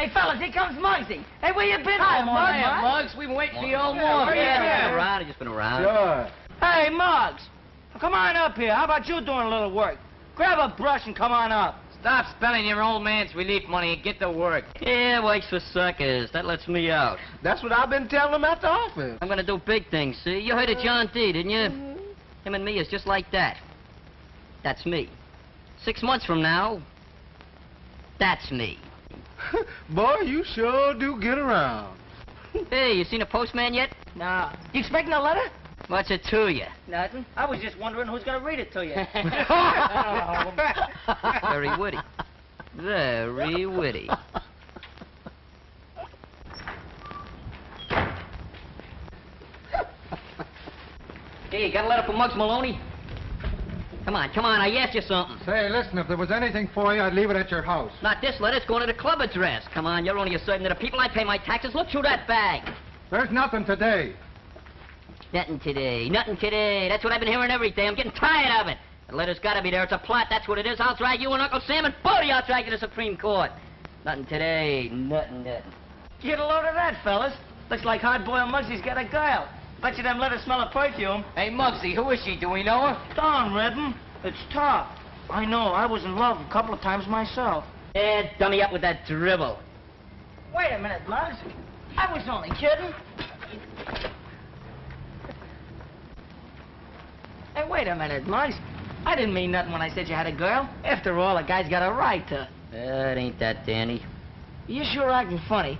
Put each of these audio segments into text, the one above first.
Hey, fellas, here comes Muggsy. Hey, where you been Hi, for, Muggs? Muggs. Muggs, we've been waiting for you all morning. morning. Yeah, Yeah, been around. I just been around. Sure. Hey, Muggs. Come on up here. How about you doing a little work? Grab a brush and come on up. Stop spending your old man's relief money and get to work. Yeah, works for suckers. That lets me out. That's what I've been telling them at the office. I'm gonna do big things, see? You heard of John D, didn't you? Mm-hmm. Him and me is just like that. That's me. Six months from now, that's me. Boy, you sure do get around. Hey, you seen a postman yet? Nah. You expecting a letter? What's it to you? Nothing. I was just wondering who's gonna read it to you. Very witty. Very witty. Hey, you got a letter from Muggs Maloney? Come on, come on, I asked you something. Say, listen, if there was anything for you, I'd leave it at your house. Not this letter, it's going to the club address. Come on, you're only a servant of the people. I pay my taxes. Look through that bag. There's nothing today. Nothing today, nothing today. That's what I've been hearing every day. I'm getting tired of it. The letter's got to be there. It's a plot. That's what it is. I'll drag you and Uncle Sam and Bodie. I'll drag you to the Supreme Court. Nothing today, nothing, nothing. Get a load of that, fellas. Looks like hard-boiled Muggsy's got a girl. Bet you them letters smell of perfume. Hey, Muggsy, who is she? Do we know her? Darn, Redden. It's tough. I know. I was in love a couple of times myself. Yeah, dummy up with that dribble. Wait a minute, Muggs. I was only kidding. Hey, wait a minute, Muggs. I didn't mean nothing when I said you had a girl. After all, a guy's got a right to. It ain't that, Danny. You sure acting funny.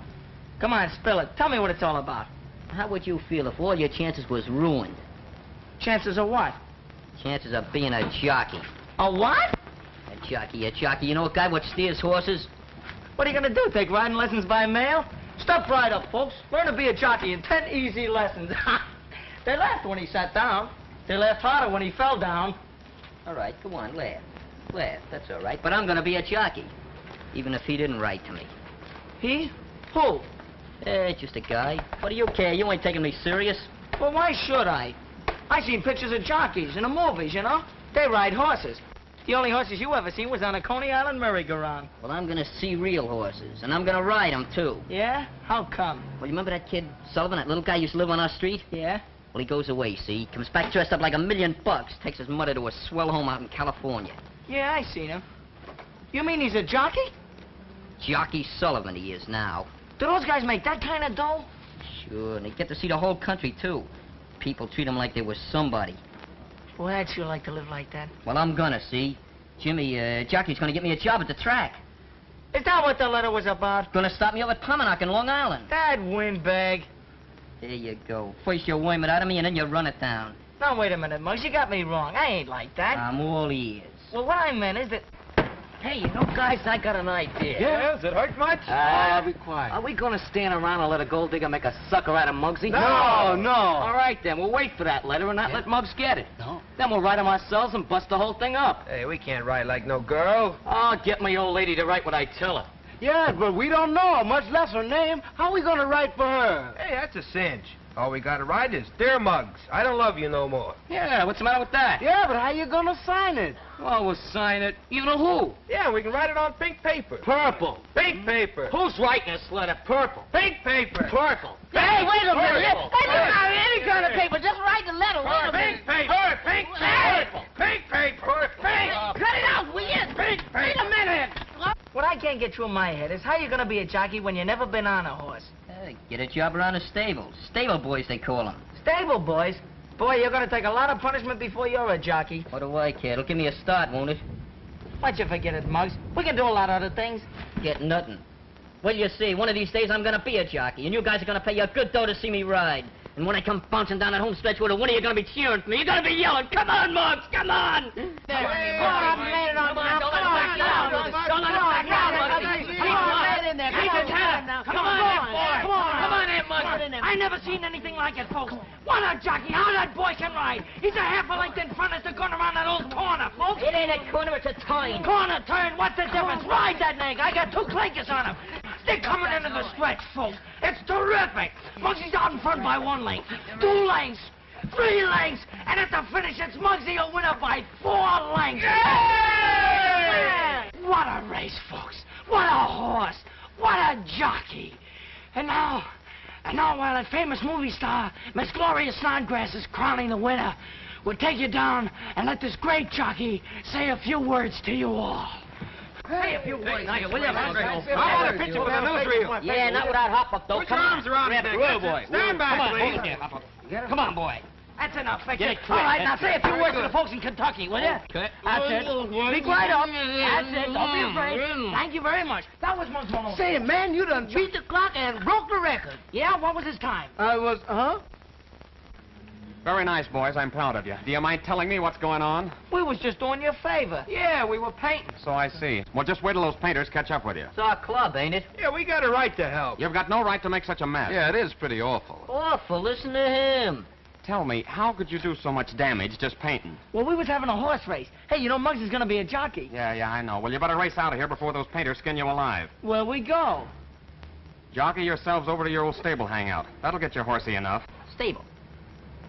Come on, spill it. Tell me what it's all about. How would you feel if all your chances was ruined? Chances of what? Chances of being a jockey. A what? A jockey, a jockey. You know a guy what steers horses? What are you gonna do? Take riding lessons by mail? Step right up, folks. Learn to be a jockey in ten easy lessons. they laughed when he sat down. They laughed harder when he fell down. All right, go on, laugh. Laugh, that's all right. But I'm gonna be a jockey. Even if he didn't write to me. He? Who? Eh, just a guy. What do you care? You ain't taking me serious. Well, why should I? I seen pictures of jockeys in the movies, you know? They ride horses. The only horses you ever seen was on a Coney Island merry-go-round. Well, I'm gonna see real horses, and I'm gonna ride 'em too. Yeah? How come? Well, you remember that kid Sullivan, that little guy used to live on our street? Yeah? Well, he goes away, see? Comes back dressed up like a million bucks, takes his mother to a swell home out in California. Yeah, I seen him. You mean he's a jockey? Jockey Sullivan he is now. Do those guys make that kind of dough? Sure, and they get to see the whole country, too. People treat 'em like they were somebody. Well, I'd sure like to live like that. Well, I'm gonna, see? Jimmy, uh, Jockey's gonna get me a job at the track. Is that what the letter was about? Gonna stop me up at Pominock in Long Island. That windbag. There you go. First you worm it out of me, and then you run it down. Now, wait a minute, Muggs. You got me wrong. I ain't like that. I'm all ears. well, what I meant is that... Hey, you know, guys, I got an idea. Does it hurt much? Ah, be quiet. Are we gonna stand around and let a gold digger make a sucker out of Muggsy? No, no. All right, then. We'll wait for that letter and not let Muggs get it. No. Then we'll write him ourselves and bust the whole thing up. Hey, we can't write like no girl. I'll get my old lady to write what I tell her. Yeah, but we don't know her, much less her name. How we gonna write for her? Hey, that's a cinch. All we gotta write is, Dear Muggs, I don't love you no more. Yeah, what's the matter with that? Yeah, but how you gonna sign it? Oh, we'll sign it. You know who? Yeah, we can write it on pink paper. Purple. Pink paper. Who's writing this letter? Purple. Pink paper. Purple. Hey, wait a minute. Purple. Hey, look, any kind of paper. Just write the letter. Wait a minute. Pink paper. Pink paper. Pink paper. Pink. Cut it out, will you? Pink Wait a minute. What I can't get through my head is how you gonna be a jockey when you never been on a horse. Hey, get a job around the stables. Stable boys, they call them. Stable boys. Boy, you're gonna take a lot of punishment before you're a jockey. What do I care? It'll give me a start, won't it? Why'd you forget it, Muggs? We can do a lot of other things. Get nothing. Well, you see, one of these days I'm gonna be a jockey, and you guys are gonna pay a good dough to see me ride. And when I come bouncing down that home stretch with a winner, you're gonna be cheering for me. You're gonna be yelling, "Come on, Muggs! Come on!" Come on, lay it on Come on, don't Come let him on, back down. come on, Don't let him back come on, down, come on, Keep come on, on. lay it in there. Keep Come his on, head up. now. Come Come on, on, there, boy. come on. Come on, there, Muggsy. in him. I never seen anything like it, folks. What a jockey! How that boy can ride! He's a half a length in front as they're going around that old corner, folks. It ain't a corner, it's a turn. Corner turn, what's the difference? Ride that nag. I got two clankers on him. They're coming into the stretch, folks. It's terrific. Muggsy's out in front by one length, two lengths, three lengths, and at the finish, it's Muggsy will win it by four lengths. What a race, folks. What a horse. What a jockey. And now, and now while that famous movie star, Miss Gloria Snodgrass, is crowning the winner, we'll take you down and let this great jockey say a few words to you all. Say a few words, now, will you? I want a picture with a newsreel. Yeah, not without hop up, though. Put your arms around Grab me, it. Dick. Whoa, boy. Stand back, Come on, please. hold it. Hop up. Come on, boy. That's enough, Victor. Get it All right, quick. now say a few words to the folks in Kentucky, will you? Okay. That's it. Speak right up. That's it. Don't be afraid. Thank you very much. That was Muggs Malone. Say, man, you done beat the clock and broke the record. Yeah, what was his time? I was, huh? Very nice, boys. I'm proud of you. Do you mind telling me what's going on? We was just doing you a favor. Yeah, we were painting. So I see. Well, just wait till those painters catch up with you. It's our club, ain't it? Yeah, we got a right to help. You've got no right to make such a mess. Yeah, it is pretty awful. Awful. Listen to him. Tell me, how could you do so much damage just painting? Well, we was having a horse race. Hey, you know Muggs is gonna be a jockey. Yeah, yeah, I know. Well, you better race out of here before those painters skin you alive. Where we go? Jockey yourselves over to your old stable hangout. That'll get your horsey enough. Stable.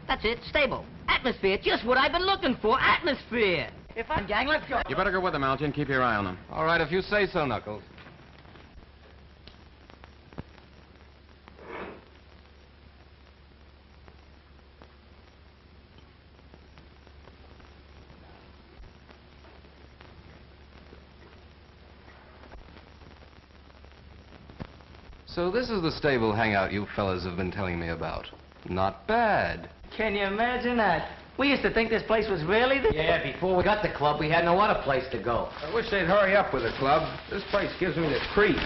That's it. Stable. Atmosphere. Just what I've been looking for. Atmosphere. If I'm gang, let's go. You better go with them, Algy, and keep your eye on them. All right, if you say so, Knuckles. So this is the stable hangout you fellas have been telling me about. Not bad. Can you imagine that? We used to think this place was really the... Yeah, before we got the club, we had no other place to go. I wish they'd hurry up with the club. This place gives me the creeps.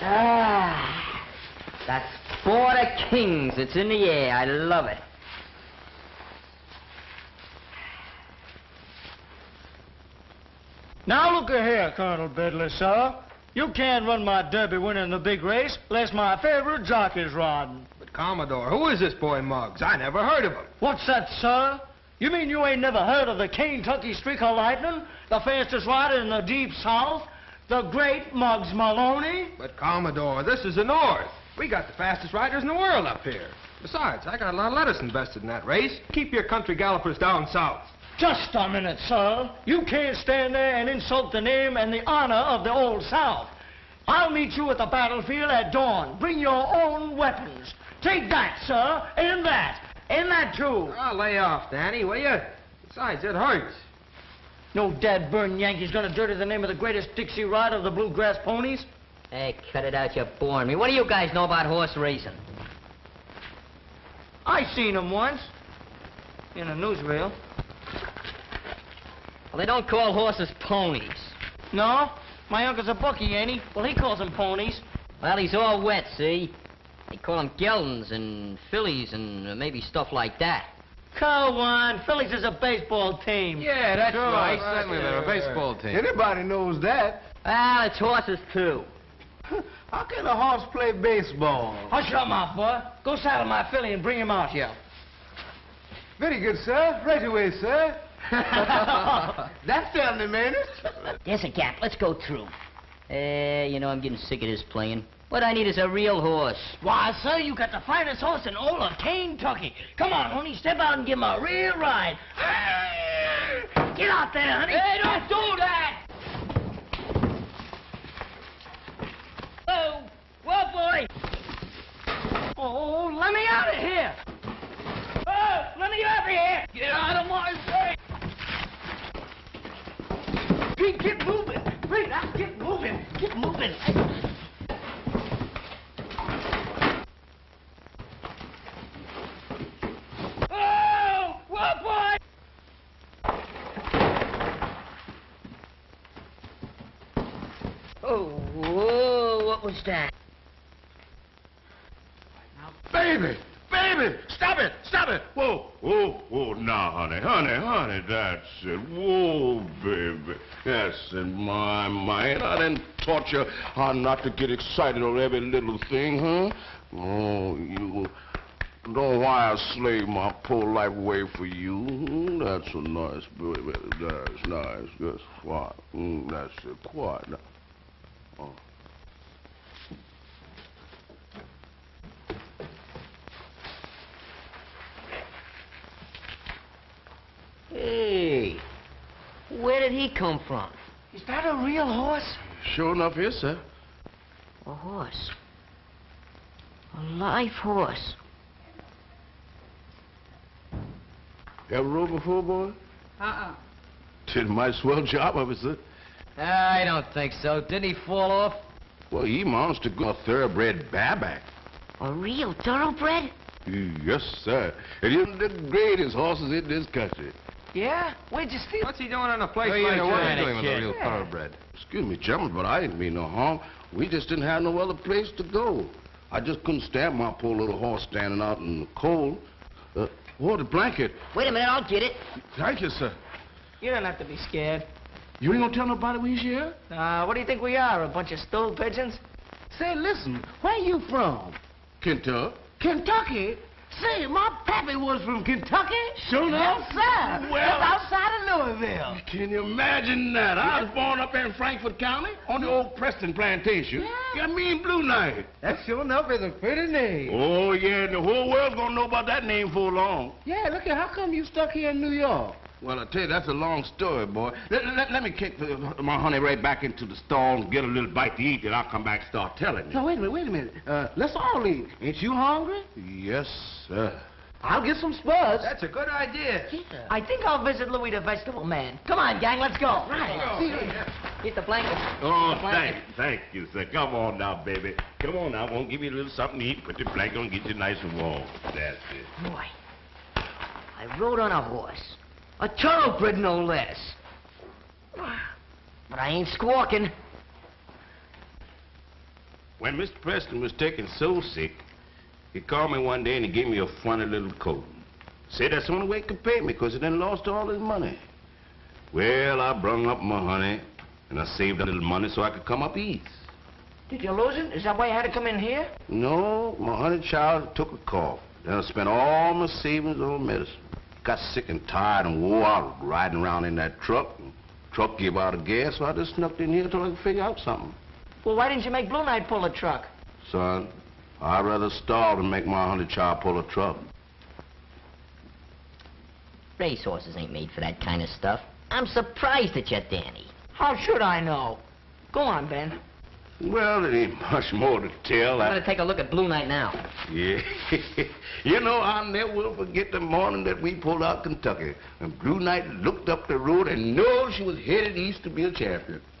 Ah. That's Border Kings. It's in the air. I love it. Now look here, Colonel Bedley, sir. You can't run my derby winner in the big race unless my favorite jockey's riding. But Commodore, who is this boy Muggs? I never heard of him. What's that, sir? You mean you ain't never heard of the Kentucky Streaker Lightning, the fastest rider in the deep south, the great Muggs Maloney? But Commodore, this is the North. We got the fastest riders in the world up here. Besides, I got a lot of lettuce invested in that race. Keep your country gallopers down south. Just a minute, sir. You can't stand there and insult the name and the honor of the Old South. I'll meet you at the battlefield at dawn. Bring your own weapons. Take that, sir, and that, and that, too. Oh, lay off, Danny, will you? Besides, it hurts. No dad burn Yankee's gonna dirty the name of the greatest Dixie rider of the bluegrass ponies. Hey, cut it out. You're boring me. What do you guys know about horse racing? I seen him once. In a newsreel. Well, they don't call horses ponies. No? My uncle's a bookie, ain't he? Well, he calls them ponies. Well, he's all wet, see? They call them geldings and fillies and uh, maybe stuff like that. Come on, Phillies is a baseball team. Yeah, that's Sure, right. certainly they're a baseball team. Anybody knows that. Well, it's horses, too. How can a horse play baseball? Hush your mouth, boy. Go saddle my filly and bring him out here. Very good, sir. Right away, sir. That's family manners. There's a gap. Let's go through. Eh, you know, I'm getting sick of this playing. What I need is a real horse. Why, sir, you got the finest horse in all of Kentucky. Come on, honey, step out and give him a real ride. Get out there, honey. Hey, don't do that. Oh, well, boy. Oh, let me out of here. Oh, let me out of here. Get out of my way. Pete, get moving. Pete, now get moving. Get moving. Oh, boy. Oh, whoa, what was that? Baby! Baby! Stop it! Stop it! Stop it! Whoa! Whoa! Whoa! Now, honey, honey, honey, that's it. Whoa, baby. That's it. My. And I didn't taught you how not to get excited over every little thing, huh? Oh, you... Know why I slave my poor life away for you. Mm, That's a nice baby. That's nice. That's quiet. Mm, that's it. Quiet now. Oh. Hey, where did he come from? Is that a real horse? Sure enough, yes, sir. A horse. A live horse. You ever rode before, boy? Uh-uh. Did a mighty swell job of it, sir. I don't think so. Didn't he fall off? Well, he mounts to go a thoroughbred bareback. A real thoroughbred? Yes, sir. And he's the greatest horses in this country. Yeah? Where'd you steal? What's he doing in a place What are you like doing that? doing with a real Yeah. thoroughbred? Excuse me, gentlemen, but I didn't mean no harm. We just didn't have no other place to go. I just couldn't stand my poor little horse standing out in the cold. Uh, oh, the blanket. Wait a minute, I'll get it. Thank you, sir. You don't have to be scared. You ain't gonna tell nobody we here? Uh, what do you think we are, a bunch of stool pigeons? Say, listen, where you from? Kentucky. Kentucky? Say, my pappy was from Kentucky. Sure enough. Yes, sir. Well- Just outside of Louisville. Can you imagine that? I was born up in Frankfort County on the old Preston plantation. Yeah. Got me in Blue Knight. That sure enough is a pretty name. Oh, yeah, and the whole world's gonna know about that name for long. Yeah, look at how come you stuck here in New York? Well, I tell you, that's a long story, boy. Let, let, let me kick the, my honey right back into the stall and get a little bite to eat, and I'll come back and start telling you. No, wait a minute, wait a minute. Uh, let's all eat. Ain't you hungry? Yes, sir. I'll get some spuds. That's a good idea. Yeah. I think I'll visit Louis the Vegetable Man. Come on, gang, let's go. Right. Get the blanket. Oh, The blanket. thank, thank you, sir. Come on now, baby. Come on now. I won't give you a little something to eat. Put the blanket on, get you nice and warm. That's it. Boy, I rode on a horse. A thoroughbred, no less. But I ain't squawking. When Mr. Preston was taken so sick, he called me one day and he gave me a funny little coat. Said that's the only way he could pay me because he done lost all his money. Well, I brung up my honey and I saved a little money so I could come up east. Did you lose it? Is that why you had to come in here? No, my honey child took a cough. Then I spent all my savings on medicine. Got sick and tired and wore out riding around in that truck. Truck gave out of gas, so I just snuck in here till I could figure out something. Well, why didn't you make Blue Knight pull the truck? Son, I'd rather starve than make my honey child pull a truck. Race horses ain't made for that kind of stuff. I'm surprised at you, Danny. How should I know? Go on, Ben. Well, there ain't much more to tell. I'm I, gonna take a look at Blue Knight now. yeah. you know, I'll never will forget the morning that we pulled out Kentucky. And Blue Knight looked up the road and knew she was headed east to be a champion.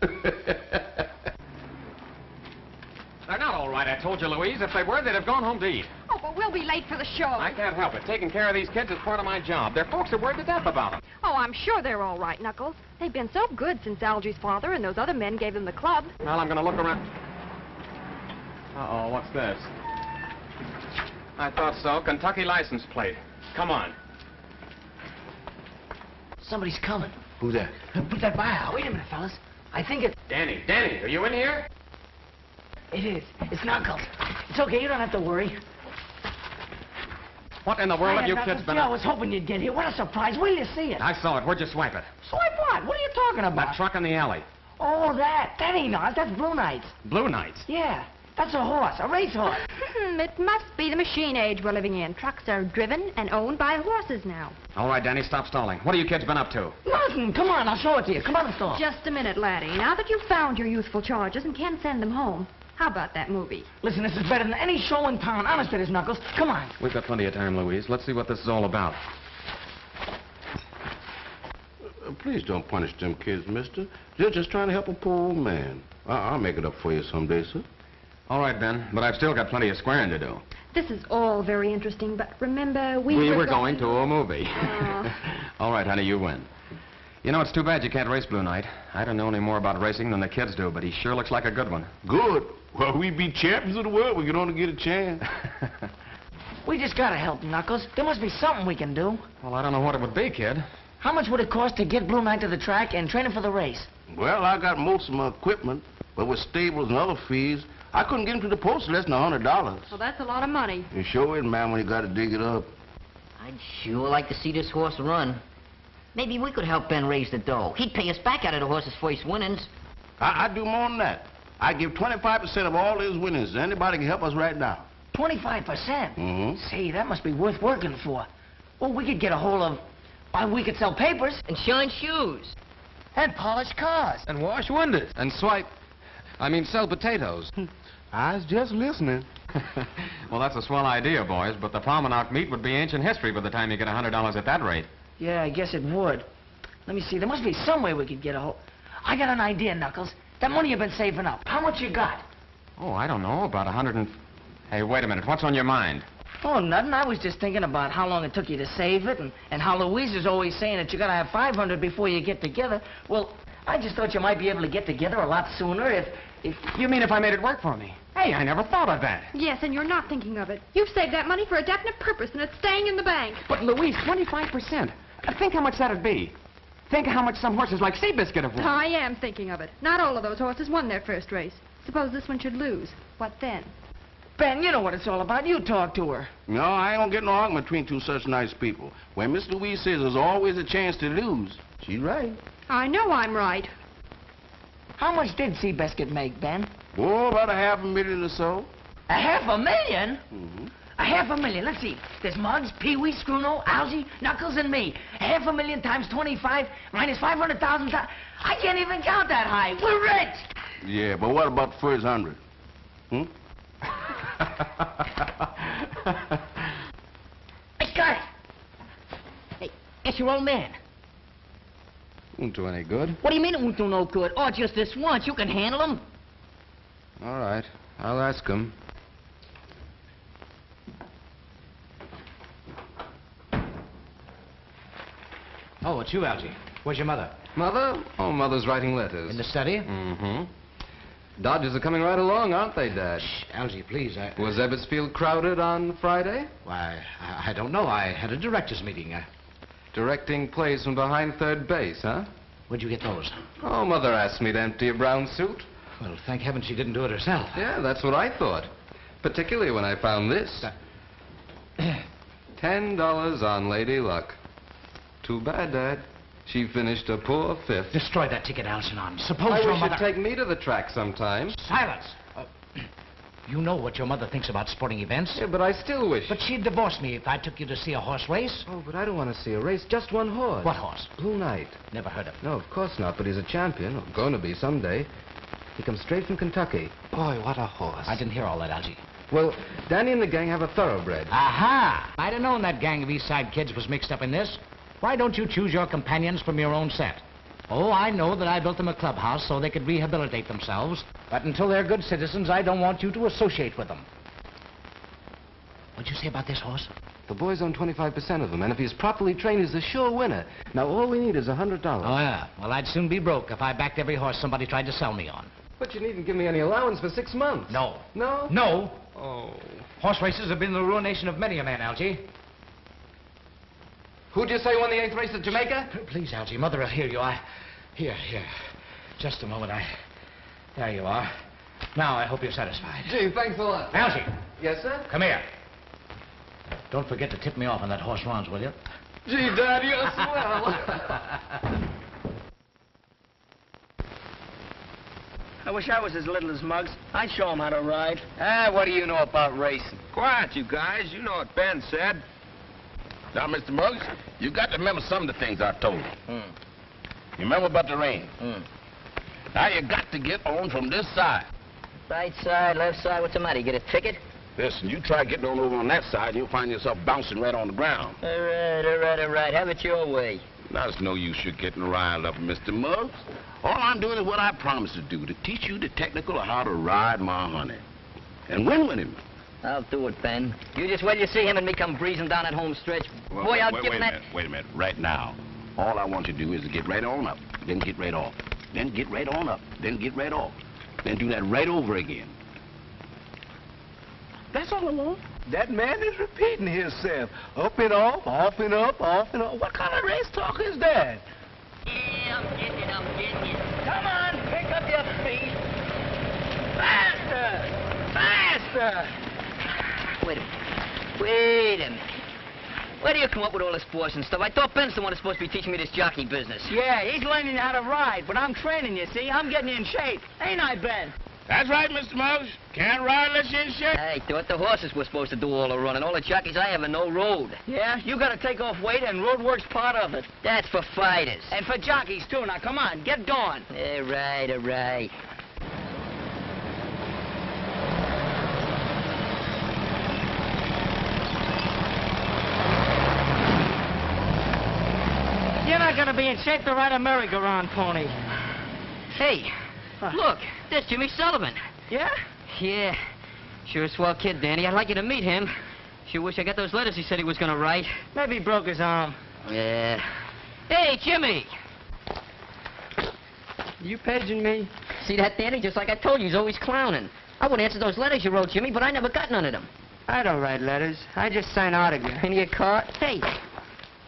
They're not all right, I told you, Louise. If they were, they'd have gone home to eat. Oh, but we'll be late for the show. I can't help it. Taking care of these kids is part of my job. Their folks are worried to death about them. Oh, I'm sure they're all right, Knuckles. They've been so good since Algy's father and those other men gave them the club. Well, I'm going to look around. Uh-oh, what's this? I thought so. Kentucky license plate. Come on. Somebody's coming. Who's that? Put that by out. Wait a minute, fellas. I think it's... Danny, Danny, are you in here? It is. It's Knuckles. It's okay, you don't have to worry. What in the world have you kids been I was hoping you'd get here. What a surprise. Wait till you see it. I saw it. Where'd you swipe it? Swipe what? What are you talking about? That truck in the alley. Oh, that. That ain't ours. That's Blue Knight's. Blue Knights. Yeah. That's a horse. A racehorse. Hmm, it must be the machine age we're living in. Trucks are driven and owned by horses now. All right, Danny, stop stalling. What have you kids been up to? Nothing. Come on, I'll show it to you. Come on the store. Just a minute, laddie. Now that you've found your youthful charges and can send them home, how about that movie? Listen, this is better than any show in town. Honest it is, Knuckles. Come on. We've got plenty of time, Louise. Let's see what this is all about. Uh, Please don't punish them kids, mister. They're just trying to help a poor old man. I- I'll make it up for you someday, sir. All right, Ben, but I've still got plenty of squaring to do. This is all very interesting, but remember, we, We were were going to a movie. Oh. All right, honey, you win. You know, it's too bad you can't race Blue Knight. I don't know any more about racing than the kids do, but he sure looks like a good one. Good. Well, we'd be champions of the world. If we can only get a chance. We just gotta help, Knuckles. There must be something we can do. Well, I don't know what it would be, kid. How much would it cost to get Blue Knight to the track and train him for the race? Well, I got most of my equipment, but with stables and other fees, I couldn't get him to the post less than a hundred dollars. Well, that's a lot of money. You sure is, man, when you got to dig it up. I'd sure like to see this horse run. Maybe we could help Ben raise the dough. He'd pay us back out of the horse's first winnings. I, I'd do more than that. I'd give 25% of all his winnings to anybody can help us right now. 25%? Mm-hmm. Say, that must be worth working for. Well, we could get a hold of... Why, we could sell papers And shine shoes. and polish cars. And wash windows. And swipe. I mean, sell potatoes. I was just listening. well, that's a swell idea, boys, but the Palmanock meet would be ancient history by the time you get a $100 at that rate. Yeah, I guess it would. Let me see, there must be some way we could get a hold... I got an idea, Knuckles. That money you've been saving up. How much you got? Oh, I don't know, about a hundred and... Hey, wait a minute. What's on your mind? Oh, nothing. I was just thinking about how long it took you to save it and, and how Louise is always saying that you gotta have 500 before you get together. Well, I just thought you might be able to get together a lot sooner if... if... You mean if I made it work for me? Hey, I never thought of that. Yes, and you're not thinking of it. You've saved that money for a definite purpose, and it's staying in the bank. But, Louise, 25%. Uh, Think how much that'd be. Think how much some horses like Seabiscuit have won. I am thinking of it. Not all of those horses won their first race. Suppose this one should lose. What then? Ben, you know what it's all about. You talk to her. No, I ain't gonna get no argument between two such nice people. When Miss Louise says there's always a chance to lose, she's right. I know I'm right. How much did Seabiscuit make, Ben? Oh, about a half a million or so. A half a million? Mm-hmm. A half a million. Let's see. There's Muggs, Pee-wee, Scruno, Algy, Knuckles, and me. A half a million times 25 minus 500,000 times... I can't even count that high. We're rich! Yeah, but what about the first hundred? Hmm? I got it. Hey, it's your old man. Won't do any good. What do you mean it won't do no good? Oh, just this once. You can handle him. All right. I'll ask him. Oh, it's you, Algy. Where's your mother? Mother? Oh, Mother's writing letters. In the study? Mm-hmm. Dodgers are coming right along, aren't they, Dad? Shh, Algy, please. I, Was Ebbets Field crowded on Friday? Why, I, I don't know. I had a director's meeting. Uh, Directing plays from behind third base, huh? where'd you get those? Oh, Mother asked me to empty a brown suit. Well, thank heaven she didn't do it herself. Yeah, that's what I thought. Particularly when I found this. Ten dollars on Lady Luck. Too bad, Dad. She finished a poor fifth. Destroy that ticket, Algernon. Suppose I your wish mother... you'd take me to the track sometime. Silence! Uh, you know what your mother thinks about sporting events. Yeah, but I still wish. But she'd divorce me if I took you to see a horse race. Oh, but I don't want to see a race. Just one horse. What horse? Blue Knight. Never heard of him. No, of course not, but he's a champion. Or going to be someday. He comes straight from Kentucky. Boy, what a horse. I didn't hear all that, Algy. Well, Danny and the gang have a thoroughbred. Aha! I'd have known that gang of East Side kids was mixed up in this. Why don't you choose your companions from your own set? Oh, I know that I built them a clubhouse so they could rehabilitate themselves. But until they're good citizens, I don't want you to associate with them. What'd you say about this horse? The boys own 25% of him, and if he's properly trained, he's a sure winner. Now, all we need is a $100. Oh, yeah. Well, I'd soon be broke if I backed every horse somebody tried to sell me on. But you needn't give me any allowance for six months. No. No? No! Oh. Horse races have been the ruination of many a man, Algy. Who'd you say won the eighth race at Jamaica? P- Please, Algy, Mother will hear you. I... Here, here. Just a moment. I... There you are. Now, I hope you're satisfied. Gee, thanks a lot. Algy, Yes, sir? come here. Don't forget to tip me off on that horse runs, will you? Gee, Dad, you're swell. I wish I was as little as Muggs. I'd show him how to ride. Ah, what do you know about racing? Quiet, you guys. You know what Ben said. Now, Mr. Muggs, you got to remember some of the things I told you. Hmm. You remember about the rain? Hmm. Now you got to get on from this side. Right side, left side. What's the matter? You get a ticket? Listen, you try getting on over on that side, and you'll find yourself bouncing right on the ground. All right, all right, all right. Have it your way. Now, it's no use you getting riled up, Mr. Muggs. All I'm doing is what I promised to do, to teach you the technical of how to ride my honey. And win with him. I'll do it, Ben. You just wait till you see him and me come breezing down that home stretch. Well, Boy, wait, I'll wait, give wait a that... minute, wait a minute. Right now, all I want you to do is to get right on up, then get right off. Then get right on up, then get right off. Then do that right over again. That's all I want. That man is repeating himself. Up and off, off and up, off and off. What kind of race talk is that? Yeah, I'm getting it, I'm getting it. Come on, pick up your feet. Faster! Faster! Wait a minute. Wait a minute. Where do you come up with all this force and stuff? I thought Ben's the one that's supposed to be teaching me this jockey business. Yeah, he's learning how to ride, but I'm training you, see? I'm getting you in shape. Ain't I, Ben? That's right, Mr. Muggs. Can't ride unless you're in shape. I thought the horses were supposed to do all the running. All the jockeys I have are no road. Yeah, you gotta take off weight, and road work's part of it. That's for fighters. And for jockeys, too. Now, come on, get going. All right, all right. You're not gonna be in shape to ride a merry-go-round pony. Hey, look, there's Jimmy Sullivan. Yeah? Yeah, sure a swell kid, Danny. I'd like you to meet him. Sure wish I got those letters he said he was gonna write. Maybe he broke his arm. Yeah. Hey, Jimmy! You paging me? See that, Danny? Just like I told you, he's always clowning. I wouldn't answer those letters you wrote, Jimmy, but I never got none of them. I don't write letters. I just sign autographs. And you caught? Hey,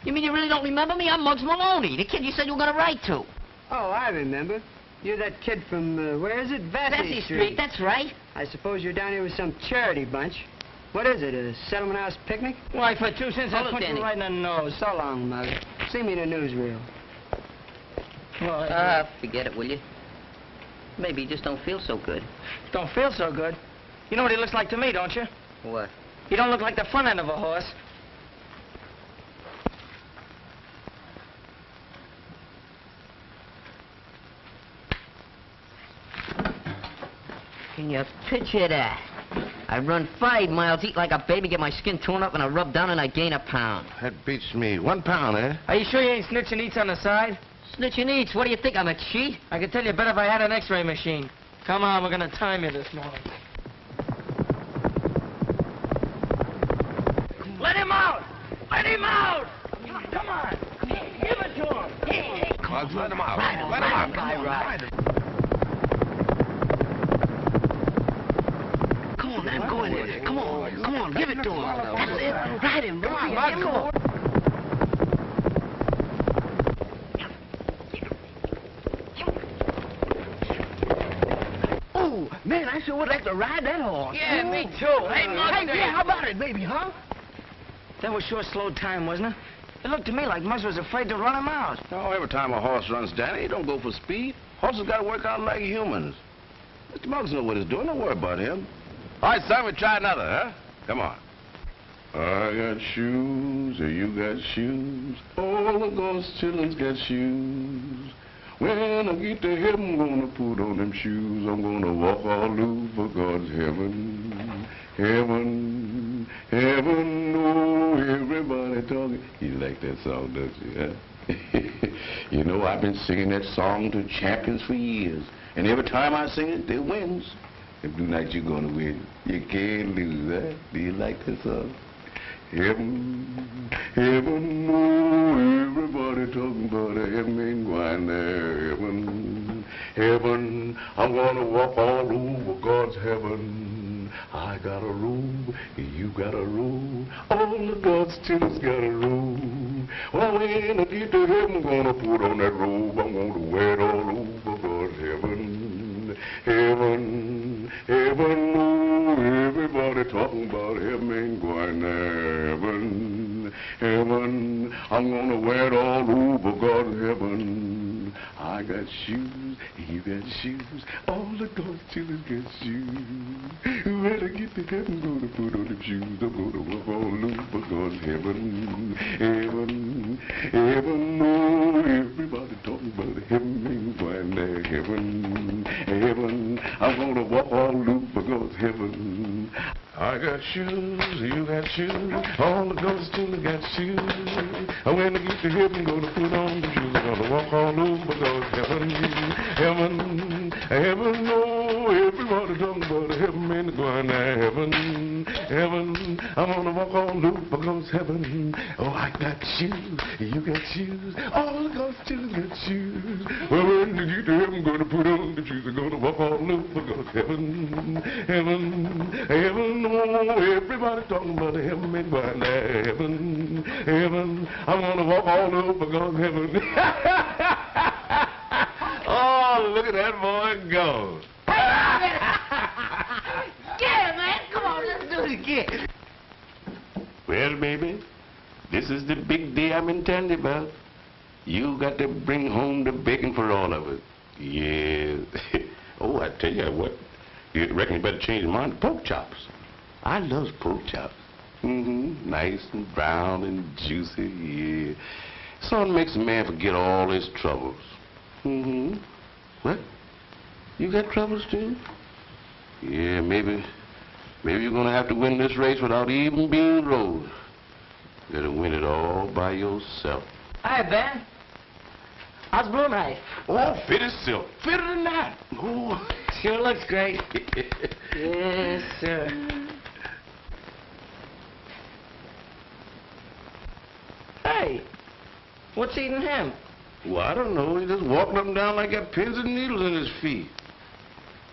you mean you really don't remember me? I'm Muggs Maloney, the kid you said you were gonna write to. Oh, I remember. You're that kid from, uh, where is it? Vesey, Vesey Street, that's right. I suppose you're down here with some charity bunch. What is it, a settlement house picnic? Why, for two cents, I'll it, punch Danny. you right in the nose. So long, Mother. See me in the newsreel. Well, Ah, forget it, will you? Maybe you just don't feel so good. don't feel so good. You know what he looks like to me, don't you? What? He don't look like the front end of a horse. Can you picture that? I run five miles, eat like a baby, get my skin torn up, and I rub down and I gain a pound. That beats me. One pound, eh? Are you sure you ain't snitching eats on the side? Snitching eats, what do you think, I'm a cheat? I could tell you better if I had an x-ray machine. Come on, we're gonna time you this morning. Let him out! Let him out! Come on! Give it to him! Muggs, let him out. Let him out. him, Come guy, on, ride. him. Come on, let him go in there. Come on, come on, give it to him. That's it. Ride him, Come on, ride him. Muggs. Oh, man, I sure would like to ride that horse. Yeah, me too. Hey, Muggs. Hey, yeah, how about it, baby, huh? That was sure slow time, wasn't it? It looked to me like Muggs was afraid to run him out. Oh, every time a horse runs, Danny, he don't go for speed. Horses got to work out like humans. Mr. Muggs know what he's doing. Don't worry about him. All right, son, we try another, huh? Come on. I got shoes, and you got shoes. All of those children's got shoes. When I get to heaven, I'm gonna put on them shoes. I'm gonna walk all over God's heaven. Heaven, heaven, oh, everybody talking. You like that song, don't you, huh? you know, I've been singing that song to champions for years. And every time I sing it, they wins. If tonight you're gonna win, you can't lose, that. Do you like this song? Heaven, heaven, oh, everybody talking about a heaven going there. Heaven, heaven, I'm gonna walk all over God's heaven. I got a robe, you got a robe, all of God's children's got a robe. Oh, when I get to heaven, I'm gonna put on that robe. I'm gonna wear it all over God's heaven. Heaven, heaven, oh, everybody talking about heaven ain't going there. Heaven, heaven, I'm gonna wear it all over God's heaven. I got shoes, you got shoes, all the God's children got shoes. When I get to heaven, gonna put on them shoes. I'm gonna walk all over God's heaven. Heaven, heaven, oh, everybody talking about heaven ain't going there. Heaven, gonna walk all over God's heaven. I got shoes, you got shoes, all the God's children got shoes. And when I get to heaven, gonna put on the shoes, gonna walk all over God's heaven. Heaven, heaven, oh, Everybody talking about heaven, going to heaven, heaven. I'm gonna walk on loop because heaven. Oh, I got shoes, you got shoes, all got shoes, got shoes. Well, when you get heaven, gonna put on the shoes, I'm gonna walk on loop because heaven, heaven, heaven. Oh, everybody talking about heaven, going to heaven, heaven. I'm gonna walk all over because heaven. oh, look at that boy go. Yeah, man. Come on, let's do it again. Well, baby, this is the big day I'm you about. You got to bring home the bacon for all of us. Yes. oh, I tell you what, you reckon you better change your mind to pork chops. I love pork chops. Mm-hmm. Nice and brown and juicy, yeah. Something makes a man forget all his troubles. Mm-hmm. What? You got troubles too? Yeah, maybe, maybe you're gonna have to win this race without even being rode. You gotta win it all by yourself. Hi, Ben. How's Blue Knight? Oh, fit as silk. Fitter than that. Oh. Sure looks great. yes, sir. Hey, what's eating him? well, I don't know. He just walking up and down like he got pins and needles in his feet.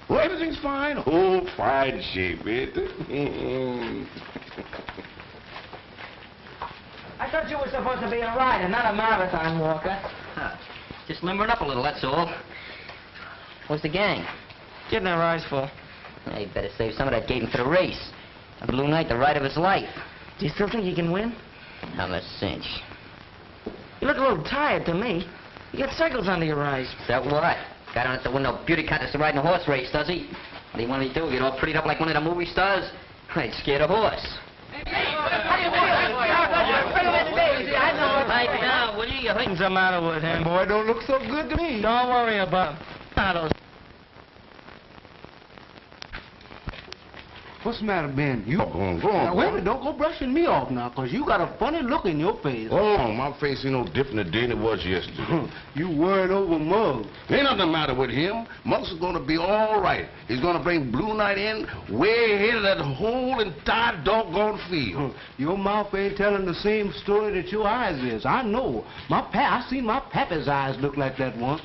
Well, everything's fine. Oh, fine shape, it? I thought you were supposed to be a rider, not a marathon walker. Huh. Just limbering up a little, that's all. Where's the gang? Getting a eyes full. Hey, you better save some of that gating for the race. A Blue Knight, the ride of his life. Do you still think you can win? I'm a cinch. You look a little tired to me. You got circles under your eyes. Is that what? Guy don't have to win no beauty contest to ride in a horse race, does he? What do you want me to do? Get all prettied up like one of the movie stars? I'd scare a horse. Pipe down, will you? You hurting What's the matter with him? Boy, don't look so good to me. Don't worry about him. Now, those What's the matter, Ben? You... Oh, go on, go on, Now, wait a minute, don't go brushing me off now, 'cause you got a funny look in your face. Oh, my face ain't no different today than it was yesterday. you worried over Muggs. Ain't nothing the matter with him. Muggs is gonna be all right. He's gonna bring Blue Knight in way ahead of that whole entire doggone field. Your mouth ain't telling the same story that your eyes is. I know. My pa, I seen my pappy's eyes look like that once.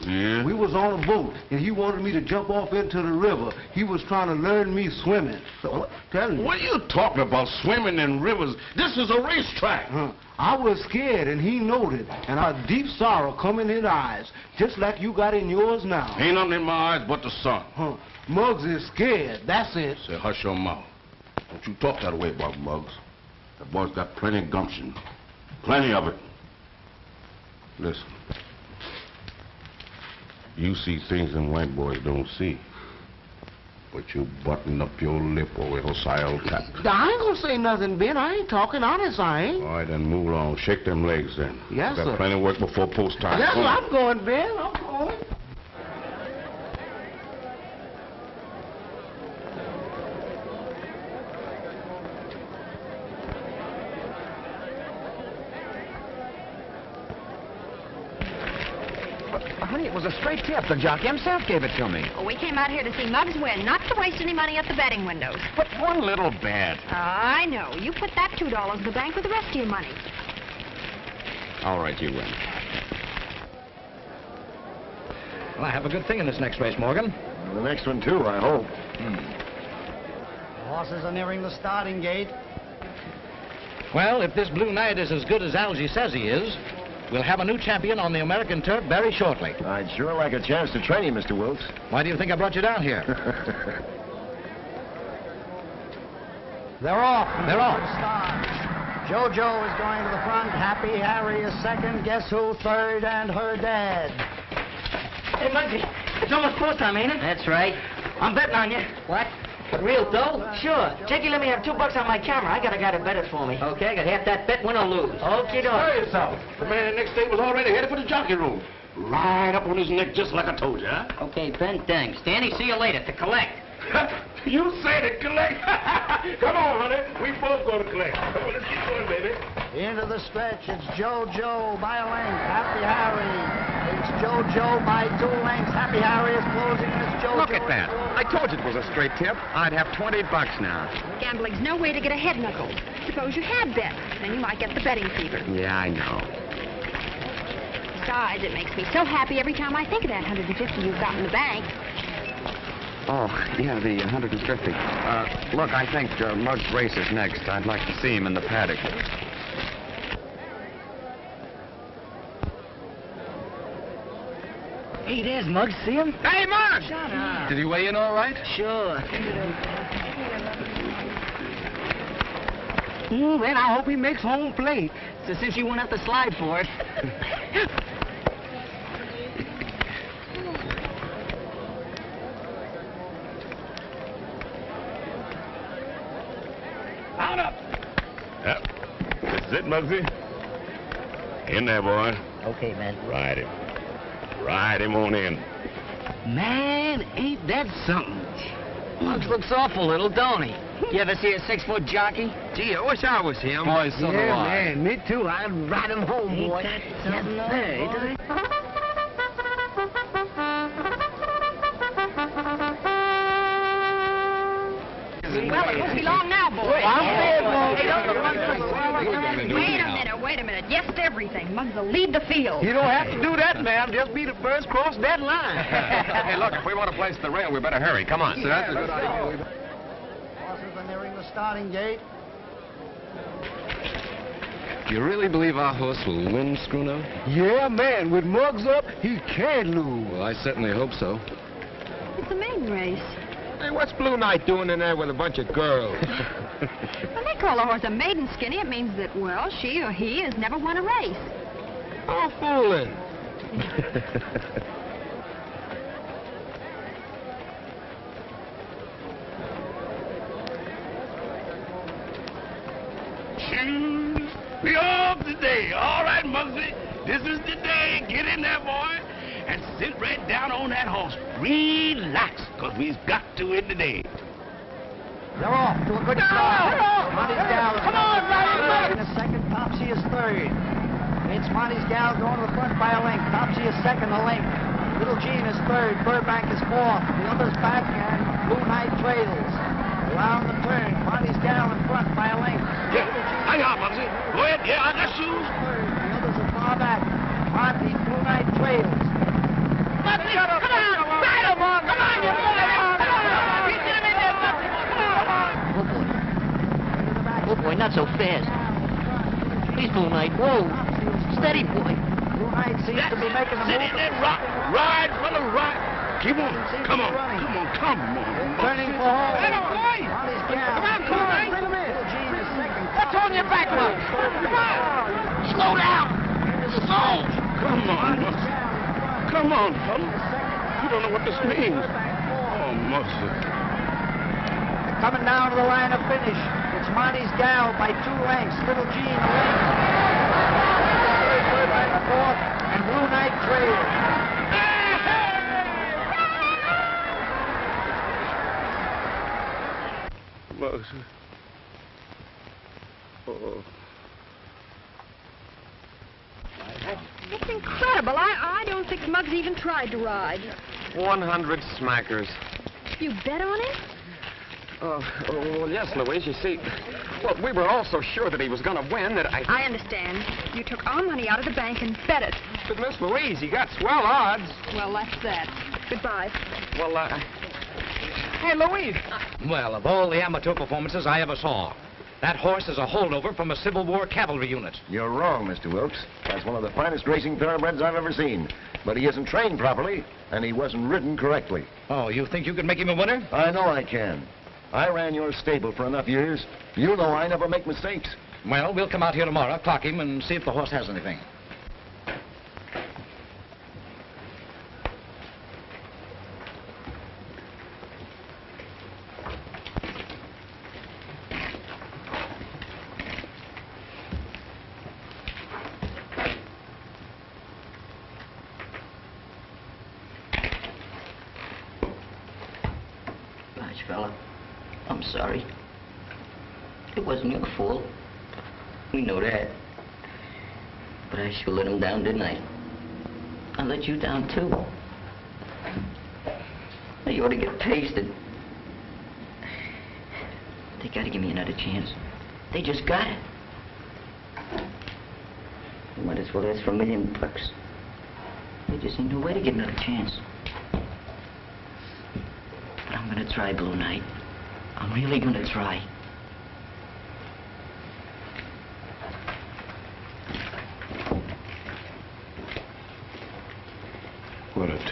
Yeah? We was on a boat, and he wanted me to jump off into the river. He was trying to learn me swimming. So, telling you. What are you talking about, swimming in rivers? This is a racetrack. Huh. I was scared, and he knowed it, and a deep sorrow come in his eyes, just like you got in yours now. Ain't nothing in my eyes but the sun. Huh. Muggs is scared, that's it. Say, hush your mouth. Don't you talk that way about Muggs. The boy's got plenty of gumption. Plenty of it. Listen. You see things them white boys don't see. But you button up your lip or else I'll tap. I ain't gonna say nothing, Ben. I ain't talking honest, I ain't. All right, then move along. Shake them legs then. Yes, got sir. plenty of work before post time. Yes. I'm going, Ben. I'm going. Honey, it was a straight tip. The jockey himself gave it to me. We came out here to see Muggs win, not to waste any money at the betting windows. But one little bet. I know. You put that $2 in the bank with the rest of your money. All right, you win. Well, I have a good thing in this next race, Morgan. The next one, too, I hope. The Horses are nearing the starting gate. Well, if this Blue Knight is as good as Algy says he is, we'll have a new champion on the American turf very shortly. I'd sure like a chance to train you, Mr. Wilkes. Why do you think I brought you down here? They're off. They're off. Jojo is going to the front. Happy Harry is second. Guess who third? And her dad. Hey, Muggsy, it's almost post time, ain't it? That's right. I'm betting on you. What? Real dough? Sure. Jakey let me have two bucks on my camera. I got a guy to bet it for me. Okay, I got half that bet, win or lose. Okay, doke. Hurry yourself. The man the next day was already headed for the jockey room. Right up on his neck just like I told you, huh? Okay, Ben, thanks. Danny, see you later to collect. you said it, collect. Come on, honey. We both going to collect. Come on, let's get going, baby. Into the stretch, it's JoJo by a length. Happy Harry. It's JoJo by two lengths. Happy Harry is closing. It's JoJo. Look at that. I told you it was a straight tip. I'd have 20 bucks now. Gambling's no way to get a head knuckle. Suppose you had bet. Then you might get the betting fever. Yeah, I know. Besides, it makes me so happy every time I think of that 150 you've got in the bank. Oh, yeah, the 150. Uh, look, I think uh, race is next. I'd like to see him in the paddock. Hey, there's Muggs. See him? Hey, Mark! Shut up. Did he weigh in all right? Sure. Mm, then I hope he makes home plate. So since you won't have to slide for it. Out up. Yep. This is it, Muggsy. In there, boy. Okay, man. Ride him. Ride him on in. Man, ain't that something? Muggs looks awful little, don't he? You ever see a six-foot jockey? Gee, I wish I was him. Boy, so do yeah, I. man, me too. I'd ride him home, boy. Yes, sir. Well, it won't be long now, boys. Wait a minute, wait a minute. Yes to everything. Muggs will lead the field. You don't have to do that, ma'am. Just be the first cross that line. hey, look, if we want to place the rail, we better hurry. Come on. So that's a good idea. Horses are nearing the starting gate. Do you really believe our horse will win, Scruno? Yeah, man. With Muggs up, he can't lose. Well, I certainly hope so. It's a maiden race. Hey, what's Blue Knight doing in there with a bunch of girls? When they call a horse a maiden skinny, it means that, well, she or he has never won a race. oh, fooling. Choose the of the day. All right, Muggsy. This is the day. Get in there, boy, and sit right down on that horse. Relax, because we've got to win the day. They're off to a good start. Monty's Gal Come on, In a second, Topsy is third. It's Monty's Gal going to the front by a length. Topsy is second, a length. Little Jean is third. Burbank is fourth. The others back, and Blue Knight trails. Around the turn, Monty's Gal in front by a length. Yeah, hang on, Muggsy. Go ahead. Yeah, I got shoes. third. The others are far back. Monty, Blue Knight trails. Oh, boy. Oh, not so fast. Please, Knight. Whoa. Steady, boy. Knight seems to be making a Sit move. there, rock. Ride, fella, ride. Keep on. Come on. Come on. Come on. Turning for home. Boy! Monty's Gal. Come on, him second. What's on your back, Muggs? Come on! Slow down! Slow! Come on, Muggsy. Come on, fella. You don't know what this means. Oh, Muggsy. Coming down to the line of finish. It's Monty's Gal by two lengths. Little Jean leads. Third, third by the fourth, and Blue Knight trails. Muggsy. Oh. That's incredible. I, I don't think Muggs even tried to ride. 100 smackers. You bet on it? Oh, oh, well, yes, Louise. You see, well, we were all so sure that he was going to win that I... I understand. You took our money out of the bank and bet it. But Miss Louise, you got swell odds. Well, that's that. Goodbye. Well, uh... Hey, Louise. Well, of all the amateur performances I ever saw, that horse is a holdover from a Civil War cavalry unit. You're wrong, Mr. Wilkes. That's one of the finest racing thoroughbreds I've ever seen. But he isn't trained properly, and he wasn't ridden correctly. Oh, you think you can make him a winner? I know I can. I ran your stable for enough years. You know I never make mistakes. Well, we'll come out here tomorrow, clock him, and see if the horse has anything. Gosh, fella, I'm sorry. It wasn't your fault. We know that. But I sure let him down, didn't I? I let you down, too. They ought to get pasted. They gotta give me another chance. They just got it. I might as well ask for a million bucks. They just ain't no way to get another chance. But I'm gonna try, Blue Knight. I'm really gonna try.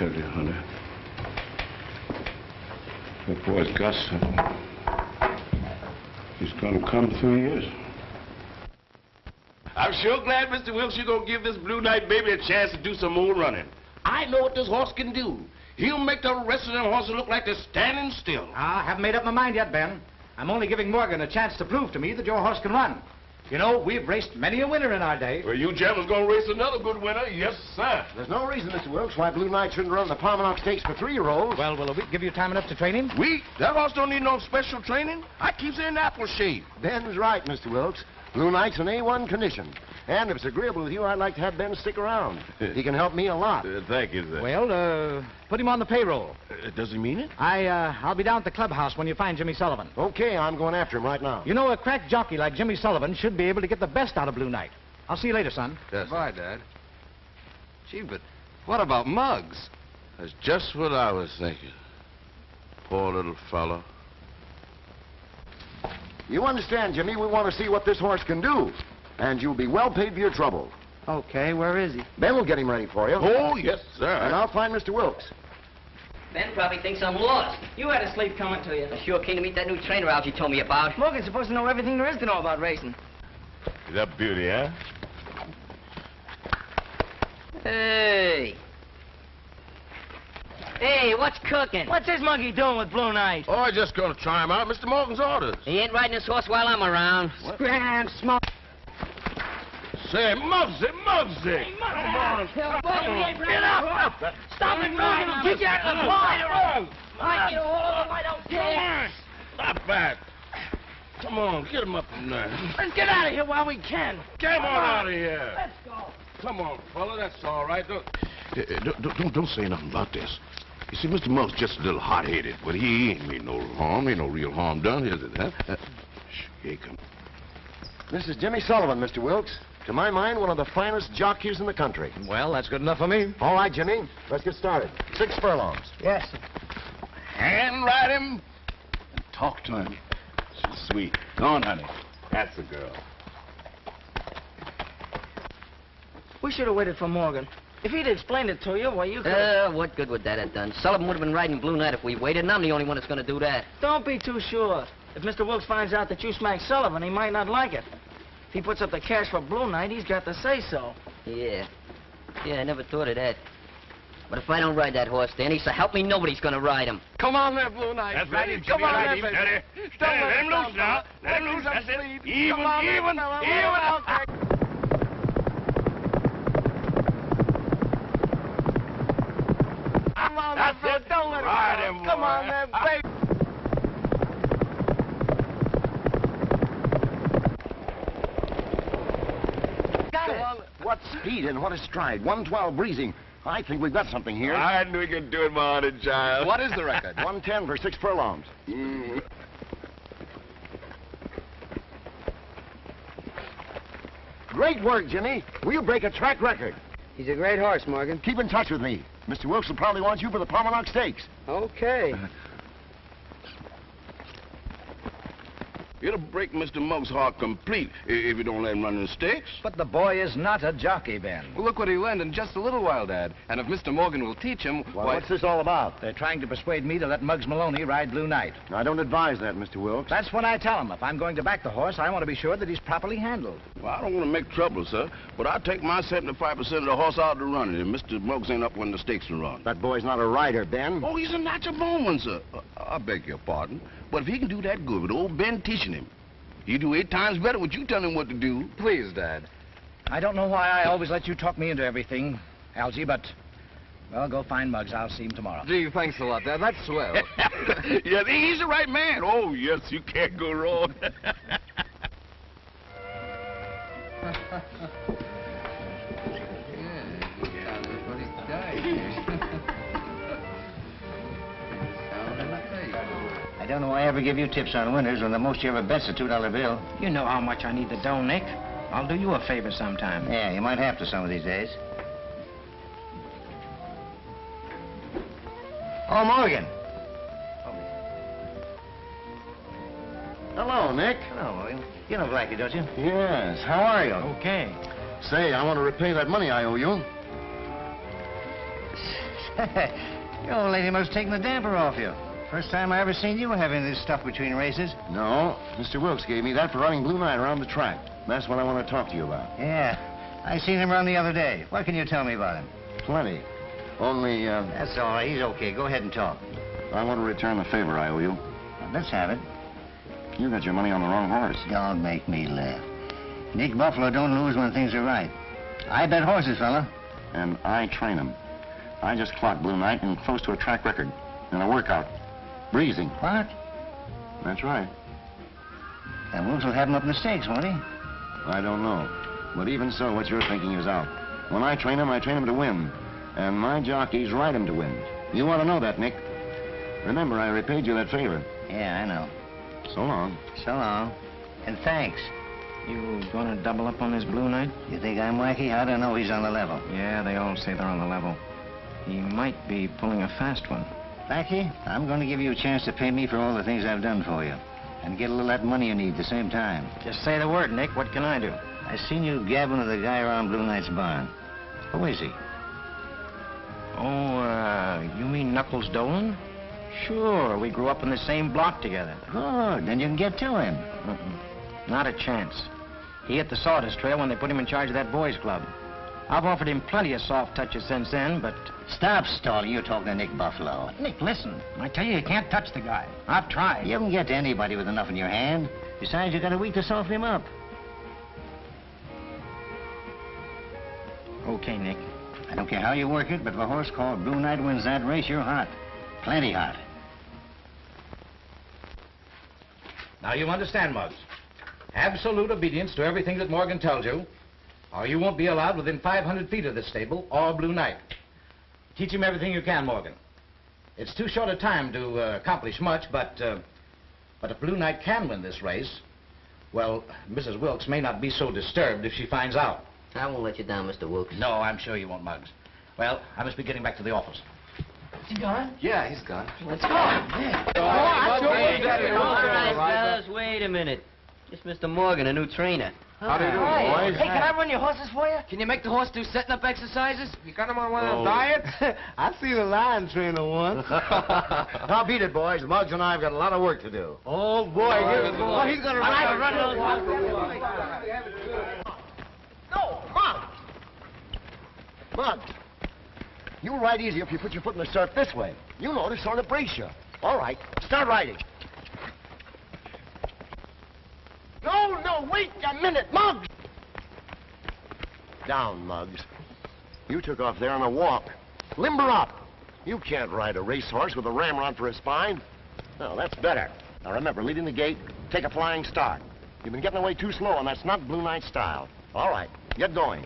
What I tell you, honey? That boy's got something. He's gonna come through years. I'm sure glad, Mr. Wilkes, you're gonna give this Blue Knight baby a chance to do some more running. I know what this horse can do. He'll make the rest of them horses look like they're standing still. I haven't made up my mind yet, Ben. I'm only giving Morgan a chance to prove to me that your horse can run. You know, we've raced many a winner in our day. Well, you gentlemen's gonna race another good winner. Yes, sir. There's no reason, Mr. Wilkes, why Blue Knight shouldn't run the Palmernock Stakes for three-year-olds. Well, will a week give you time enough to train him? We? That horse don't need no special training. I keeps it in apple shape. Ben's right, Mr. Wilkes. Blue Knight's in A1 condition. And if it's agreeable with you, I'd like to have Ben stick around. He can help me a lot. Uh, thank you, sir. Well, uh, put him on the payroll. Uh, does he mean it? I, uh, I'll be down at the clubhouse when you find Jimmy Sullivan. Okay, I'm going after him right now. You know, a crack jockey like Jimmy Sullivan should be able to get the best out of Blue Knight. I'll see you later, son. Yes. Bye, Dad. Gee, but what about Muggs? That's just what I was thinking. Poor little fellow. You understand, Jimmy, we want to see what this horse can do. And you'll be well paid for your trouble. Okay, where is he? Ben will get him ready for you. Oh, yes, sir. And I'll find Mr. Wilkes. Ben probably thinks I'm lost. You had a sleep coming to you. I sure came to meet that new trainer Algy told me about. Morgan's supposed to know everything there is to know about racing. Is that beauty, huh? Hey. Hey, what's cooking? What's this monkey doing with Blue Knight? Oh, I'm just gonna try him out. Mr. Morgan's orders. He ain't riding his horse while I'm around. Grand smoke. Say, Muggsy, Muggsy. Come on. Get up. Stop it, Morgan. I'll get you out of the line. I get a hold of him. I don't care. Stop that. Come on, get him up in there. Let's get out of here while we can. Get him on out of here. Let's go. Come on, fella, that's all right. Don't, Eh, eh, don't, don't, don't say nothing about this. You see, Mr. Muggs just a little hot-headed, but he ain't mean no harm. Ain't no real harm done, is it, huh? Uh, shh, here he comes. This is Jimmy Sullivan, Mr. Wilkes. To my mind, one of the finest jockeys in the country. Well, that's good enough for me. All right, Jimmy. Let's get started. Six furlongs. Yes. Hand ride him and talk to him. She's sweet. Go on, honey. That's the girl. We should have waited for Morgan. If he'd explained it to you, well, you could. Uh, what good would that have done? Sullivan would have been riding Blue Knight if we waited, and I'm the only one that's going to do that. Don't be too sure. If Mr. Wilkes finds out that you smacked Sullivan, he might not like it. If he puts up the cash for Blue Knight, he's got to say so. Yeah. Yeah, I never thought of that. But if I don't ride that horse, Danny, so help me, nobody's going to ride him. Come on there, Blue Knight. That's right, Jimmy. Come on right, there, Steady. baby. Steady. Don't Let him loose now. Let him loose. That's it. Even, on, even, fella. even. Okay. Come on, That's it. Don't let him Ride him, Come on there, baby. Got it. What speed and what a stride. 112 breezing. I think we've got something here. I knew we could do it, my honey child. What is the record? 110 for six furlongs. Mm. Great work, Jimmy. We'll break a track record. He's a great horse, Morgan. Keep in touch with me. Mr. Wilkes will probably want you for the Palmernock Stakes. Okay. It'll break Mr. Muggs' heart complete if you don't let him run in the stakes. But the boy is not a jockey, Ben. Well, look what he learned in just a little while, Dad. And if Mr. Morgan will teach him, Well, why... what's this all about? They're trying to persuade me to let Muggs Maloney ride Blue Knight. I don't advise that, Mr. Wilkes. That's what I tell him. If I'm going to back the horse, I want to be sure that he's properly handled. Well, I don't want to make trouble, sir, but I'll take my 75% of the horse out to running, and Mr. Muggs ain't up when the stakes are run. That boy's not a rider, Ben. Oh, he's a natural born one, sir. Uh, I beg your pardon, but if he can do that good with old Ben teaching him, he do eight times better what you tell him what to do. Please, Dad. I don't know why I always let you talk me into everything, Algy, but, well, go find Muggs. I'll see him tomorrow. Gee, thanks a lot, Dad. That's swell. yeah, he's the right man. Oh, yes, you can't go wrong. I don't know why I ever give you tips on winners when the most you ever bet's a $2 bill. You know how much I need the dough, Nick. I'll do you a favor sometime. Yeah, you might have to some of these days. Oh, Morgan. Hello, Nick. Hello, Morgan. You know Blackie, don't you? Yes, how are you? Okay. Say, I want to repay that money I owe you. Your old lady must have taken the damper off you. First time I ever seen you having this stuff between races. No, Mr. Wilkes gave me that for running Blue Knight around the track. That's what I want to talk to you about. Yeah. I seen him run the other day. What can you tell me about him? Plenty. Only, uh, That's all right. He's okay. Go ahead and talk. I want to return the favor I owe you. Let's have it. You got your money on the wrong horse. Don't make me laugh. Nick Buffalo don't lose when things are right. I bet horses, fella. And I train them. I just clocked Blue Knight and close to a track record in a workout. Breezing. What? That's right. And Wolves will have him up in the stakes, won't he? I don't know. But even so, what you're thinking is out. When I train him, I train him to win. And my jockeys ride him to win. You want to know that, Nick. Remember, I repaid you that favor. Yeah, I know. So long. So long. And thanks. You gonna double up on this Blue Knight? You think I'm wacky? I don't know. He's on the level. Yeah, they all say they're on the level. He might be pulling a fast one. Blackie, I'm going to give you a chance to pay me for all the things I've done for you. And get a little of that money you need at the same time. Just say the word, Nick. What can I do? I seen you gabbing with the guy around Blue Knight's barn. Who is he? Oh, uh, you mean Knuckles Dolan? Sure, we grew up in the same block together. Good. Then you can get to him. Mm-mm. Not a chance. He hit the sawdust trail when they put him in charge of that boys' club. I've offered him plenty of soft touches since then, but... Stop stalling. You're talking to Nick Buffalo. Nick, listen. I tell you, you can't touch the guy. I've tried. You can get to anybody with enough in your hand. Besides, you've got a week to soften him up. Okay, Nick. I don't care how you work it, but if a horse called Blue Knight wins that race, you're hot. Plenty hot. Now you understand, Muggs. Absolute obedience to everything that Morgan tells you, or you won't be allowed within 500 feet of this stable or Blue Knight. Teach him everything you can, Morgan. It's too short a time to uh, accomplish much, but, uh, but if Blue Knight can win this race, well, Mrs. Wilkes may not be so disturbed if she finds out. I won't let you down, Mr. Wilkes. No, I'm sure you won't, Muggs. Well, I must be getting back to the office. Is he gone? Yeah, he's gone. Let's go. Yeah. All right, fellas, wait a minute. It's Mr. Morgan, a new trainer. How do you do, Hi. boys? Hey, can I run your horses for you? Can you make the horse do setting up exercises? You got him on one of Oh. them diets? I seen a lion trainer once. Now beat it, boys. Muggs and I have got a lot of work to do. Oh, boy. here- oh, he's going to ride. run those No, Muggs! Muggs, you'll ride easier if you put your foot in the stirrup this way. You know to sort of brace you. All right, start riding. No, no, wait a minute, Muggs! Down, Muggs. You took off there on a walk. Limber up. You can't ride a racehorse with a ramrod for a spine. No, that's better. Now remember, leading the gate, take a flying start. You've been getting away too slow, and that's not Blue Knight style. All right, get going.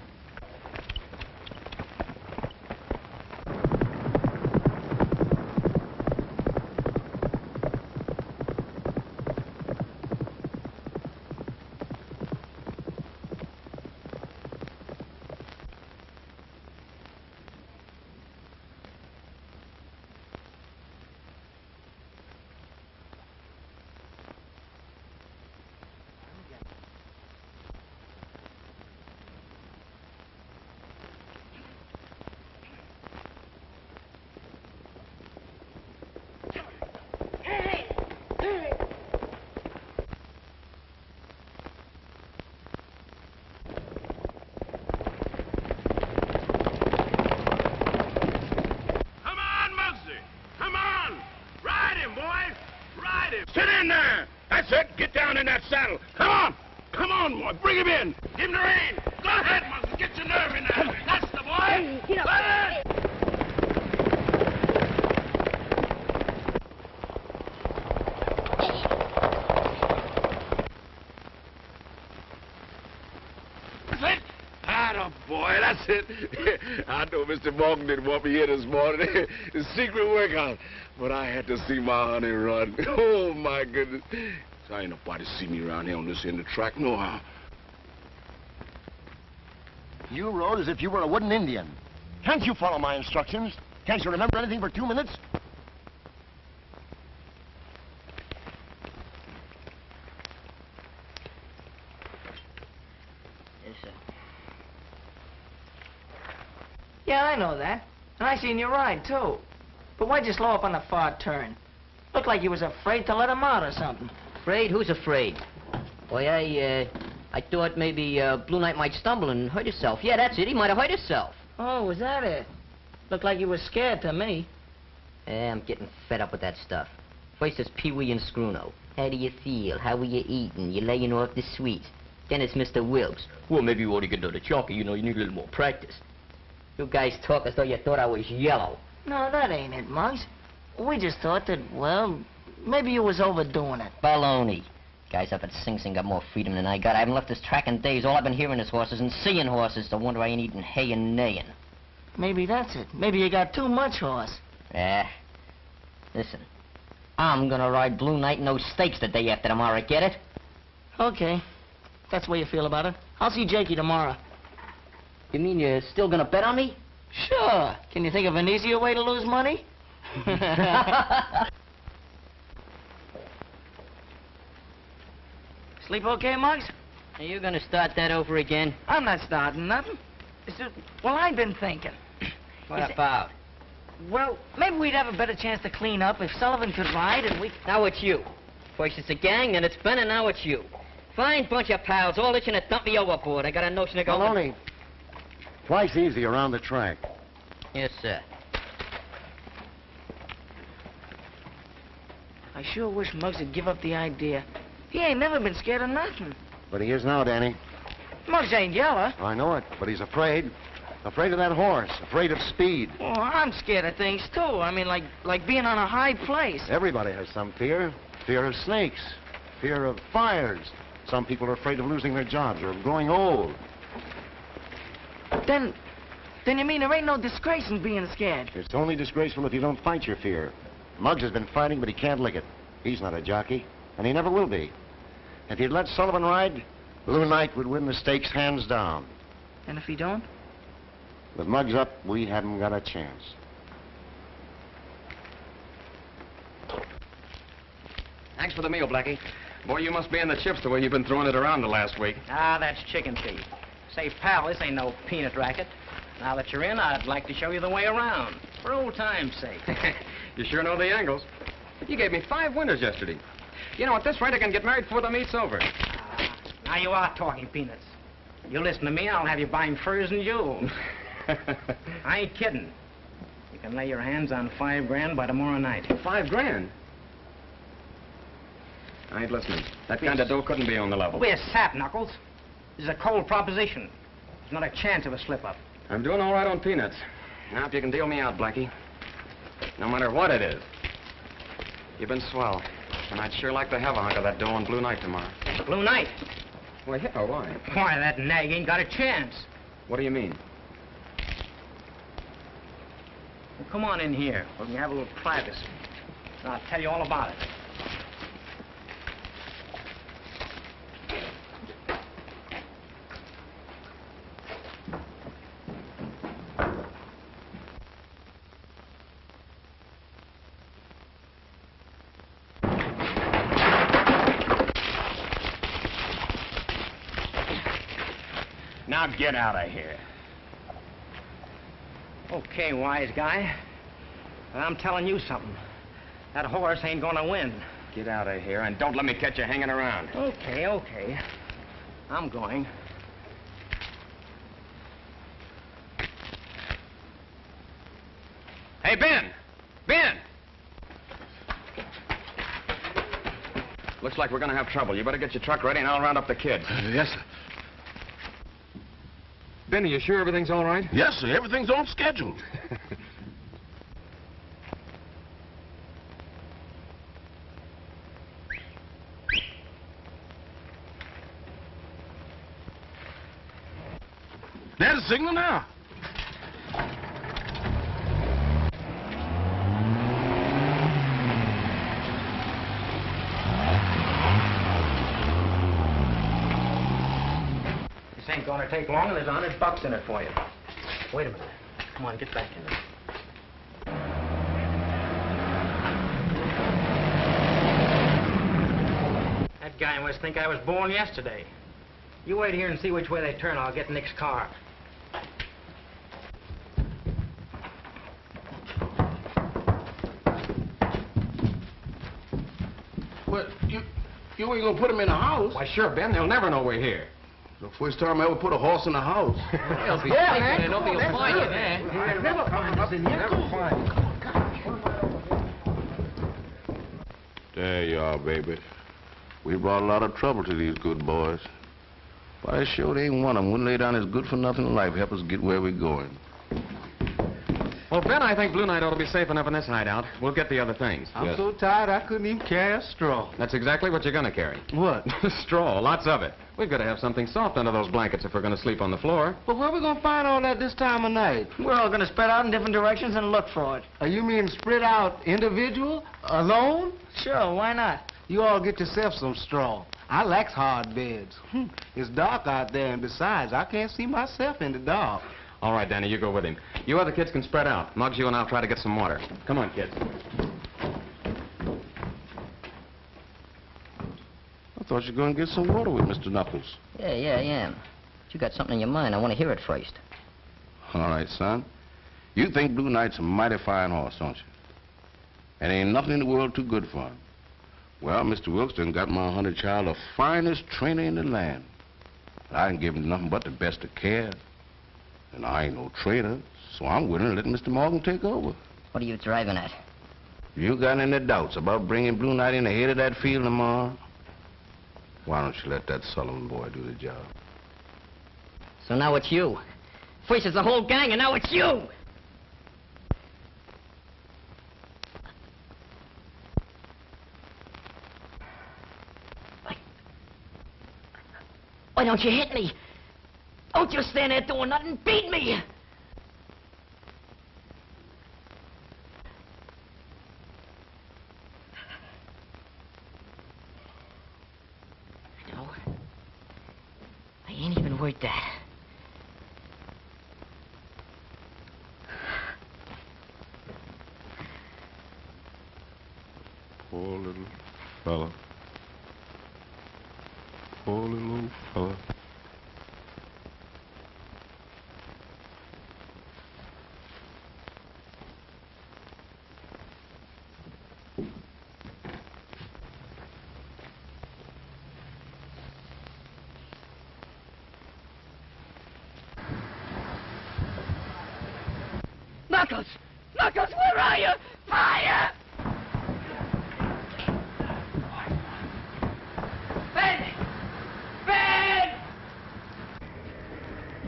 Come on, Muggsy. Come on. Ride him, boy. Ride him. Sit in there. That's it. Get down in that saddle. Come on. Come on, boy. Bring him in. Give him the rein. Go ahead, Muggsy. Get your nerve in there. That's the boy. Go ahead. That's it. Atta boy, I know Mr. Morgan didn't want me here this morning. it's secret workout. But I had to see my honey run. Oh, my goodness. So ain't nobody see me around here on this end of the track, no how. You rode as if you were a wooden Indian. Can't you follow my instructions? Can't you remember anything for two minutes? Yes, sir. Yeah, I know that. And I seen you ride, too. But why'd you slow up on the far turn? Looked like you was afraid to let him out or something. Afraid? Who's afraid? Boy, I, uh, I thought maybe, uh, Blue Knight might stumble and hurt himself. Yeah, that's it. He might have hurt himself. Oh, was that it? Looked like you was scared to me. Yeah, I'm getting fed up with that stuff. First it's Pee-wee and Scruno. How do you feel? How are you eating? You're laying off the sweets. Then it's Mr. Wilkes. Well, maybe you ought to get another jockey. You know, you need a little more practice. You guys talk as though you thought I was yellow. No, that ain't it, Muggs. We just thought that, well, maybe you was overdoing it. Baloney. Guys up at Sing Sing got more freedom than I got. I haven't left this track in days. All I've been hearing is horses and seeing horses. No wonder I ain't eating hay and neighing. Maybe that's it. Maybe you got too much horse. Yeah. Listen, I'm gonna ride Blue Knight in those stakes the day after tomorrow. Get it? Okay. That's the way you feel about it. I'll see Jakey tomorrow. You mean you're still gonna bet on me? Sure. Can you think of an easier way to lose money? Sleep okay, Muggs? Are you gonna start that over again? I'm not starting nothing. It's just, well, I've been thinking. What Is it- about? Well, maybe we'd have a better chance to clean up if Sullivan could ride and we... Now it's you. First it's the gang, then it's Ben, and now it's you. Fine bunch of pals, all itching to dump me overboard. I got a notion to go... Maloney, twice easy around the track. Yes, sir. I sure wish Muggs would give up the idea. He ain't never been scared of nothing. But he is now, Danny. Muggs ain't yellow. I know it, but he's afraid. Afraid of that horse, afraid of speed. Oh, I'm scared of things, too. I mean, like, like being on a high place. Everybody has some fear. Fear of snakes, fear of fires. Some people are afraid of losing their jobs or of growing old. Then, then you mean there ain't no disgrace in being scared? It's only disgraceful if you don't fight your fear. Muggs has been fighting, but he can't lick it. He's not a jockey, and he never will be. If he'd let Sullivan ride, Blue Knight would win the stakes hands down. And if he don't? With Muggs up, we haven't got a chance. Thanks for the meal, Blackie. Boy, you must be in the chips the way you've been throwing it around the last week. Ah, that's chicken feed. Say, pal, this ain't no peanut racket. Now that you're in, I'd like to show you the way around. For old time's sake. you sure know the angles. You gave me five winners yesterday. You know, at this rate, I can get married before the meet's over. Now you are talking peanuts. You listen to me, I'll have you buying furs and jewels. I ain't kidding. You can lay your hands on five grand by tomorrow night. Five grand? I ain't listening. That kind of dough couldn't be on the level. We're sap, Knuckles. This is a cold proposition. There's not a chance of a slip-up. I'm doing all right on peanuts. Now, if you can deal me out, Blackie, no matter what it is, you've been swell. And I'd sure like to have a hunk of that dough on Blue Knight tomorrow. Blue Knight? Well, yeah, why? Why, that nag ain't got a chance. What do you mean? Well, come on in here. We can have a little privacy. And I'll tell you all about it. Now get out of here. Okay, wise guy. But I'm telling you something. That horse ain't gonna win. Get out of here and don't let me catch you hanging around. Okay, okay. I'm going. Hey, Ben! Ben! Looks like we're gonna have trouble. You better get your truck ready and I'll round up the kids. Uh, yes, sir. Ben, are you sure everything's all right? Yes, sir. Everything's on schedule. There's a signal now. This ain't gonna take long, and there's a hundred bucks in it for you. Wait a minute. Come on, get back in there. That guy must think I was born yesterday. You wait here and see which way they turn. I'll get Nick's car. But you, you ain't gonna put him in a house. Why, sure, Ben. They'll never know we're here. The first time I ever put a horse in a house. They'll be Yeah, sleeping man, and nobody come will on, find you that's there. good. Never find us in here. Never find. There you are, baby. We brought a lot of trouble to these good boys. But I sure ain't one of them wouldn't lay down his good-for-nothing life help us get where we're going. Well, Ben, I think Blue Knight ought to be safe enough in this hideout. We'll get the other things. I'm so tired I couldn't even carry a straw. That's exactly what you're going to carry. What? Straw, lots of it. We've got to have something soft under those blankets if we're going to sleep on the floor. But where are we gonna find all that this time of night? We're all gonna spread out in different directions and look for it. Uh, you mean spread out individual, alone? Sure, why not? You all get yourself some straw. I likes hard beds. Hmm, It's dark out there, and besides, I can't see myself in the dark. All right, Danny, you go with him. You other kids can spread out. Muggs, you and I'll try to get some water. Come on, kids. I thought you were going to get some water with Mr. Knuckles. Yeah, yeah, I am. But you got something in your mind. I want to hear it first. All right, son. You think Blue Knight's a mighty fine horse, don't you? And ain't nothing in the world too good for him. Well, Mr. Wilkes got my hunter child the finest trainer in the land. I ain't give him nothing but the best of care. And I ain't no traitor, so I'm willing to let Mr. Morgan take over. What are you driving at? You got any doubts about bringing Blue Knight in the head of that field tomorrow? Why don't you let that Sullivan boy do the job? So now it's you. First it's the whole gang, and now it's you! Why- Why don't you hit me? Don't you stand there doing nothing. Beat me! No. I ain't even worth that. Poor little fella. Poor little fella. Knuckles! Knuckles, where are you? Fire! Ben! Ben!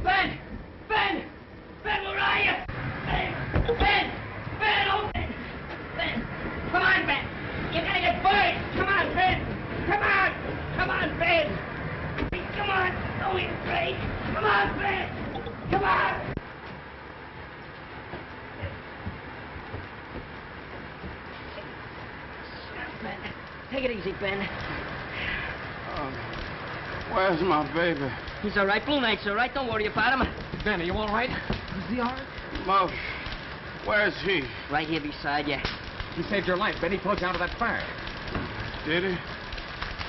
Ben! Ben! Ben, where are you? Ben! Ben! Ben, open! Ben! Come on, Ben! You're gonna get burned! Come on, Ben! Come on! Come on, Ben! Come on! Don't be afraid! Come on, Ben! Come on! Ben, take it easy, Ben. Oh, where's my baby? He's all right. Blue Knight's all right. Don't worry about him. Ben, are you all right? Is he all right? Muff, where's he? Right here beside you. He saved your life. Ben, he pulled you out of that fire. Did he?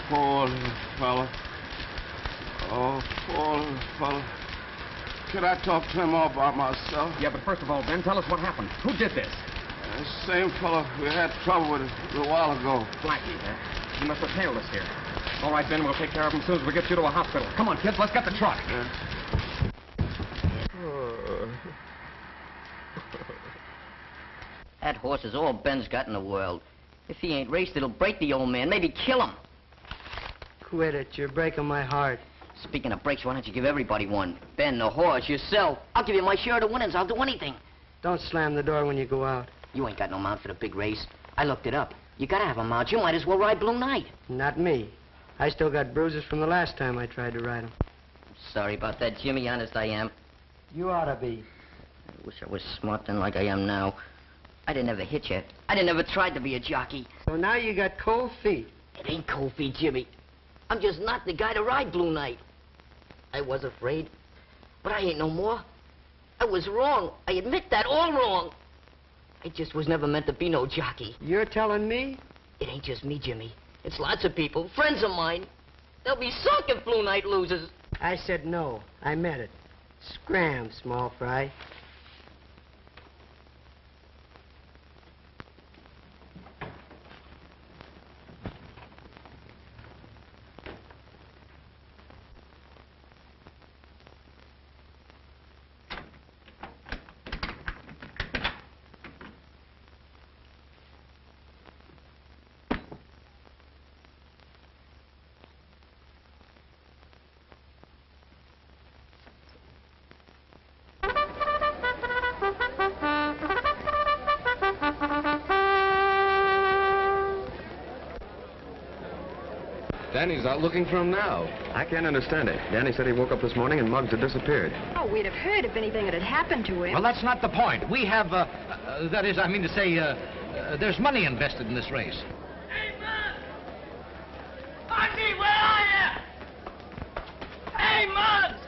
Poor little fella. Oh, poor little fella. Could I talk to him all by myself? Yeah, but first of all, Ben, tell us what happened. Who did this? The same fellow we had trouble with a little while ago. Blackie, eh? huh? He must have tailed us here. All right, Ben, we'll take care of him as soon as we get you to a hospital. Come on, kids, let's get the truck. That horse is all Ben's got in the world. If he ain't raced, it'll break the old man, maybe kill him. Quit it. You're breaking my heart. Speaking of breaks, why don't you give everybody one? Ben, the horse, yourself. I'll give you my share of the winnings. I'll do anything. Don't slam the door when you go out. You ain't got no mount for the big race. I looked it up. You gotta have a mount. You might as well ride Blue Knight. Not me. I still got bruises from the last time I tried to ride him. Sorry about that, Jimmy. Honest, I am. You ought to be. I wish I was smart then like I am now. I didn't ever hit you. I didn't ever tried to be a jockey. So now you got cold feet. It ain't cold feet, Jimmy. I'm just not the guy to ride Blue Knight. I was afraid, but I ain't no more. I was wrong. I admit that, all wrong. I just was never meant to be no jockey. You're telling me? It ain't just me, Jimmy. It's lots of people, friends of mine. They'll be sunk if Blue Knight loses. I said no. I meant it. Scram, small fry. Danny's out looking for him now. I can't understand it. Danny said he woke up this morning and Muggs had disappeared. Oh, we'd have heard if anything had happened to him. Well, that's not the point. We have, uh, uh, that is, I mean to say, uh, uh, there's money invested in this race. Ozzy, where are you? Hey, Muggs!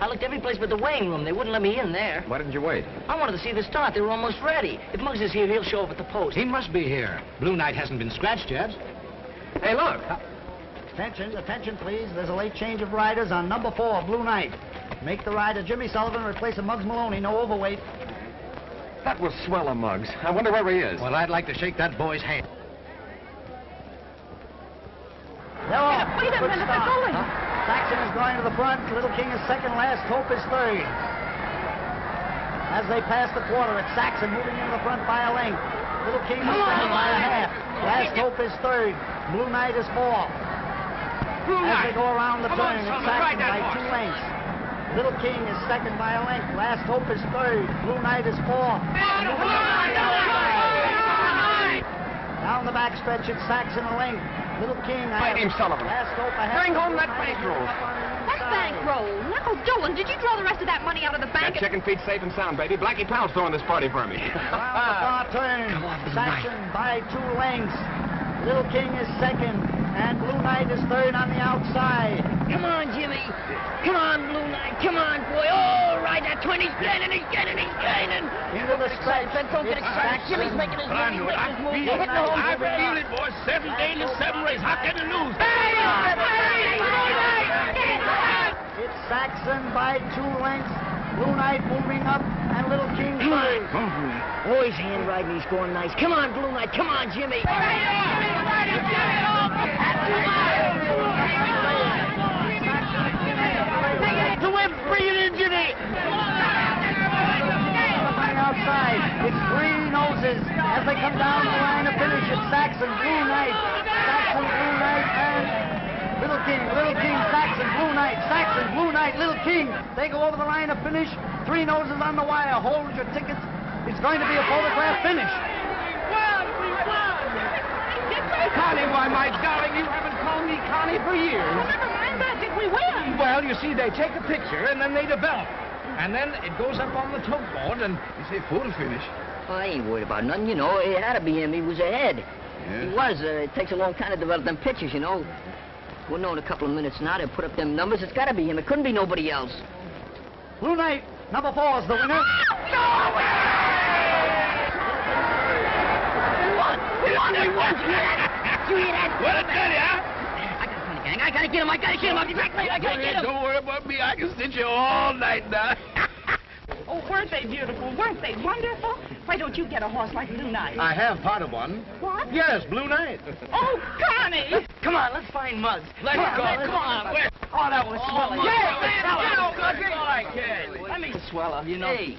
I looked every place but the weighing room. They wouldn't let me in there. Why didn't you wait? I wanted to see the start. They were almost ready. If Muggs is here, he'll show up at the post. He must be here. Blue Knight hasn't been scratched yet. Hey, look. Uh, attention, attention, please. There's a late change of riders on number four, Blue Knight. Make the rider Jimmy Sullivan replace a Muggs Maloney, no overweight. That was swell of Muggs. I wonder where he is. Well, I'd like to shake that boy's hand. They're off. Wait a Good minute, start. they're going. Saxon is going to the front. Little King is second. Last Hope is third. As they pass the quarter, it's Saxon moving into the front by a length. Little King is second by a half. Last Hope is third. Blue Knight is fourth. Blue As they go around the Come on, turn, it's Saxon by horse. two lengths. Little King is second by a length. Last Hope is third. Blue Knight is fourth. Down the backstretch, it's Saxon a length. Little King. I have- him, Sullivan. Last Hope half. Bring home that bankroll. Up on the What inside. bankroll? Now, Dolan, did you draw the rest of that money out of the bank? That chicken feed's safe and sound, baby. Blackie Powell's throwing this party for me. Around the far turn. Saxon by two lengths. Little King is second, and Blue Knight is third on the outside. Come on, Jimmy. Come on, Blue Knight. Come on, boy. Oh, ride that 20. He's gaining, he's gaining, he's gaining. Into the stretch. Excited, don't get excited. Jimmy's making his move. He's making his move. it. You're hitting the home. I Jimmy. feel it, boys. Seven days and seven races. How can you lose? It's Saxon by two lengths. Blue Knight moving up, and Little King third. Oh, he's hand riding. He's going nice. Come on, Blue Knight. Come on, Jimmy. To win, bring it in, Jimmy. Outside, it's three noses as they come down the line of finish. It's Saxon, Blue Knight, Saxon, Blue Knight, and Little King, Little King, Saxon, Blue Knight, Saxon, Blue Knight, Little King. They go over the line of finish. Three noses on the wire. Hold your tickets. It's going to be a photograph finish. Well, we won. Connie, why, my darling, you haven't called me Connie for years. Never mind that. Did we win? Well, you see, they take a picture and then they develop. And then it goes up on the tote board and you say photo finish. Well, I ain't worried about nothing. You know, it had to be him. He was ahead. He was. Uh, it takes a long time to develop them pictures, you know. We'll know in a couple of minutes now. They'll put up them numbers. It's got to be him. It couldn't be nobody else. Blue Knight, number four is the winner. You hear that? Well, I tell ya. I got funny gang. I gotta get him. I gotta get him. I'll be back later. I gotta get him. Don't worry about me. I can stitch you all night now. Oh, weren't they beautiful? Weren't they wonderful? Why don't you get a horse like Blue Knight? I have part of one. What? Yes, Blue Knight. Oh, Connie! Come on, let's find Muggs. Let's come go. Let's, come on. Where- Oh, that was oh, swell. Muggs, Yeah, get swell. out, Muggs. Swell. I mean, swell, you know. Hey,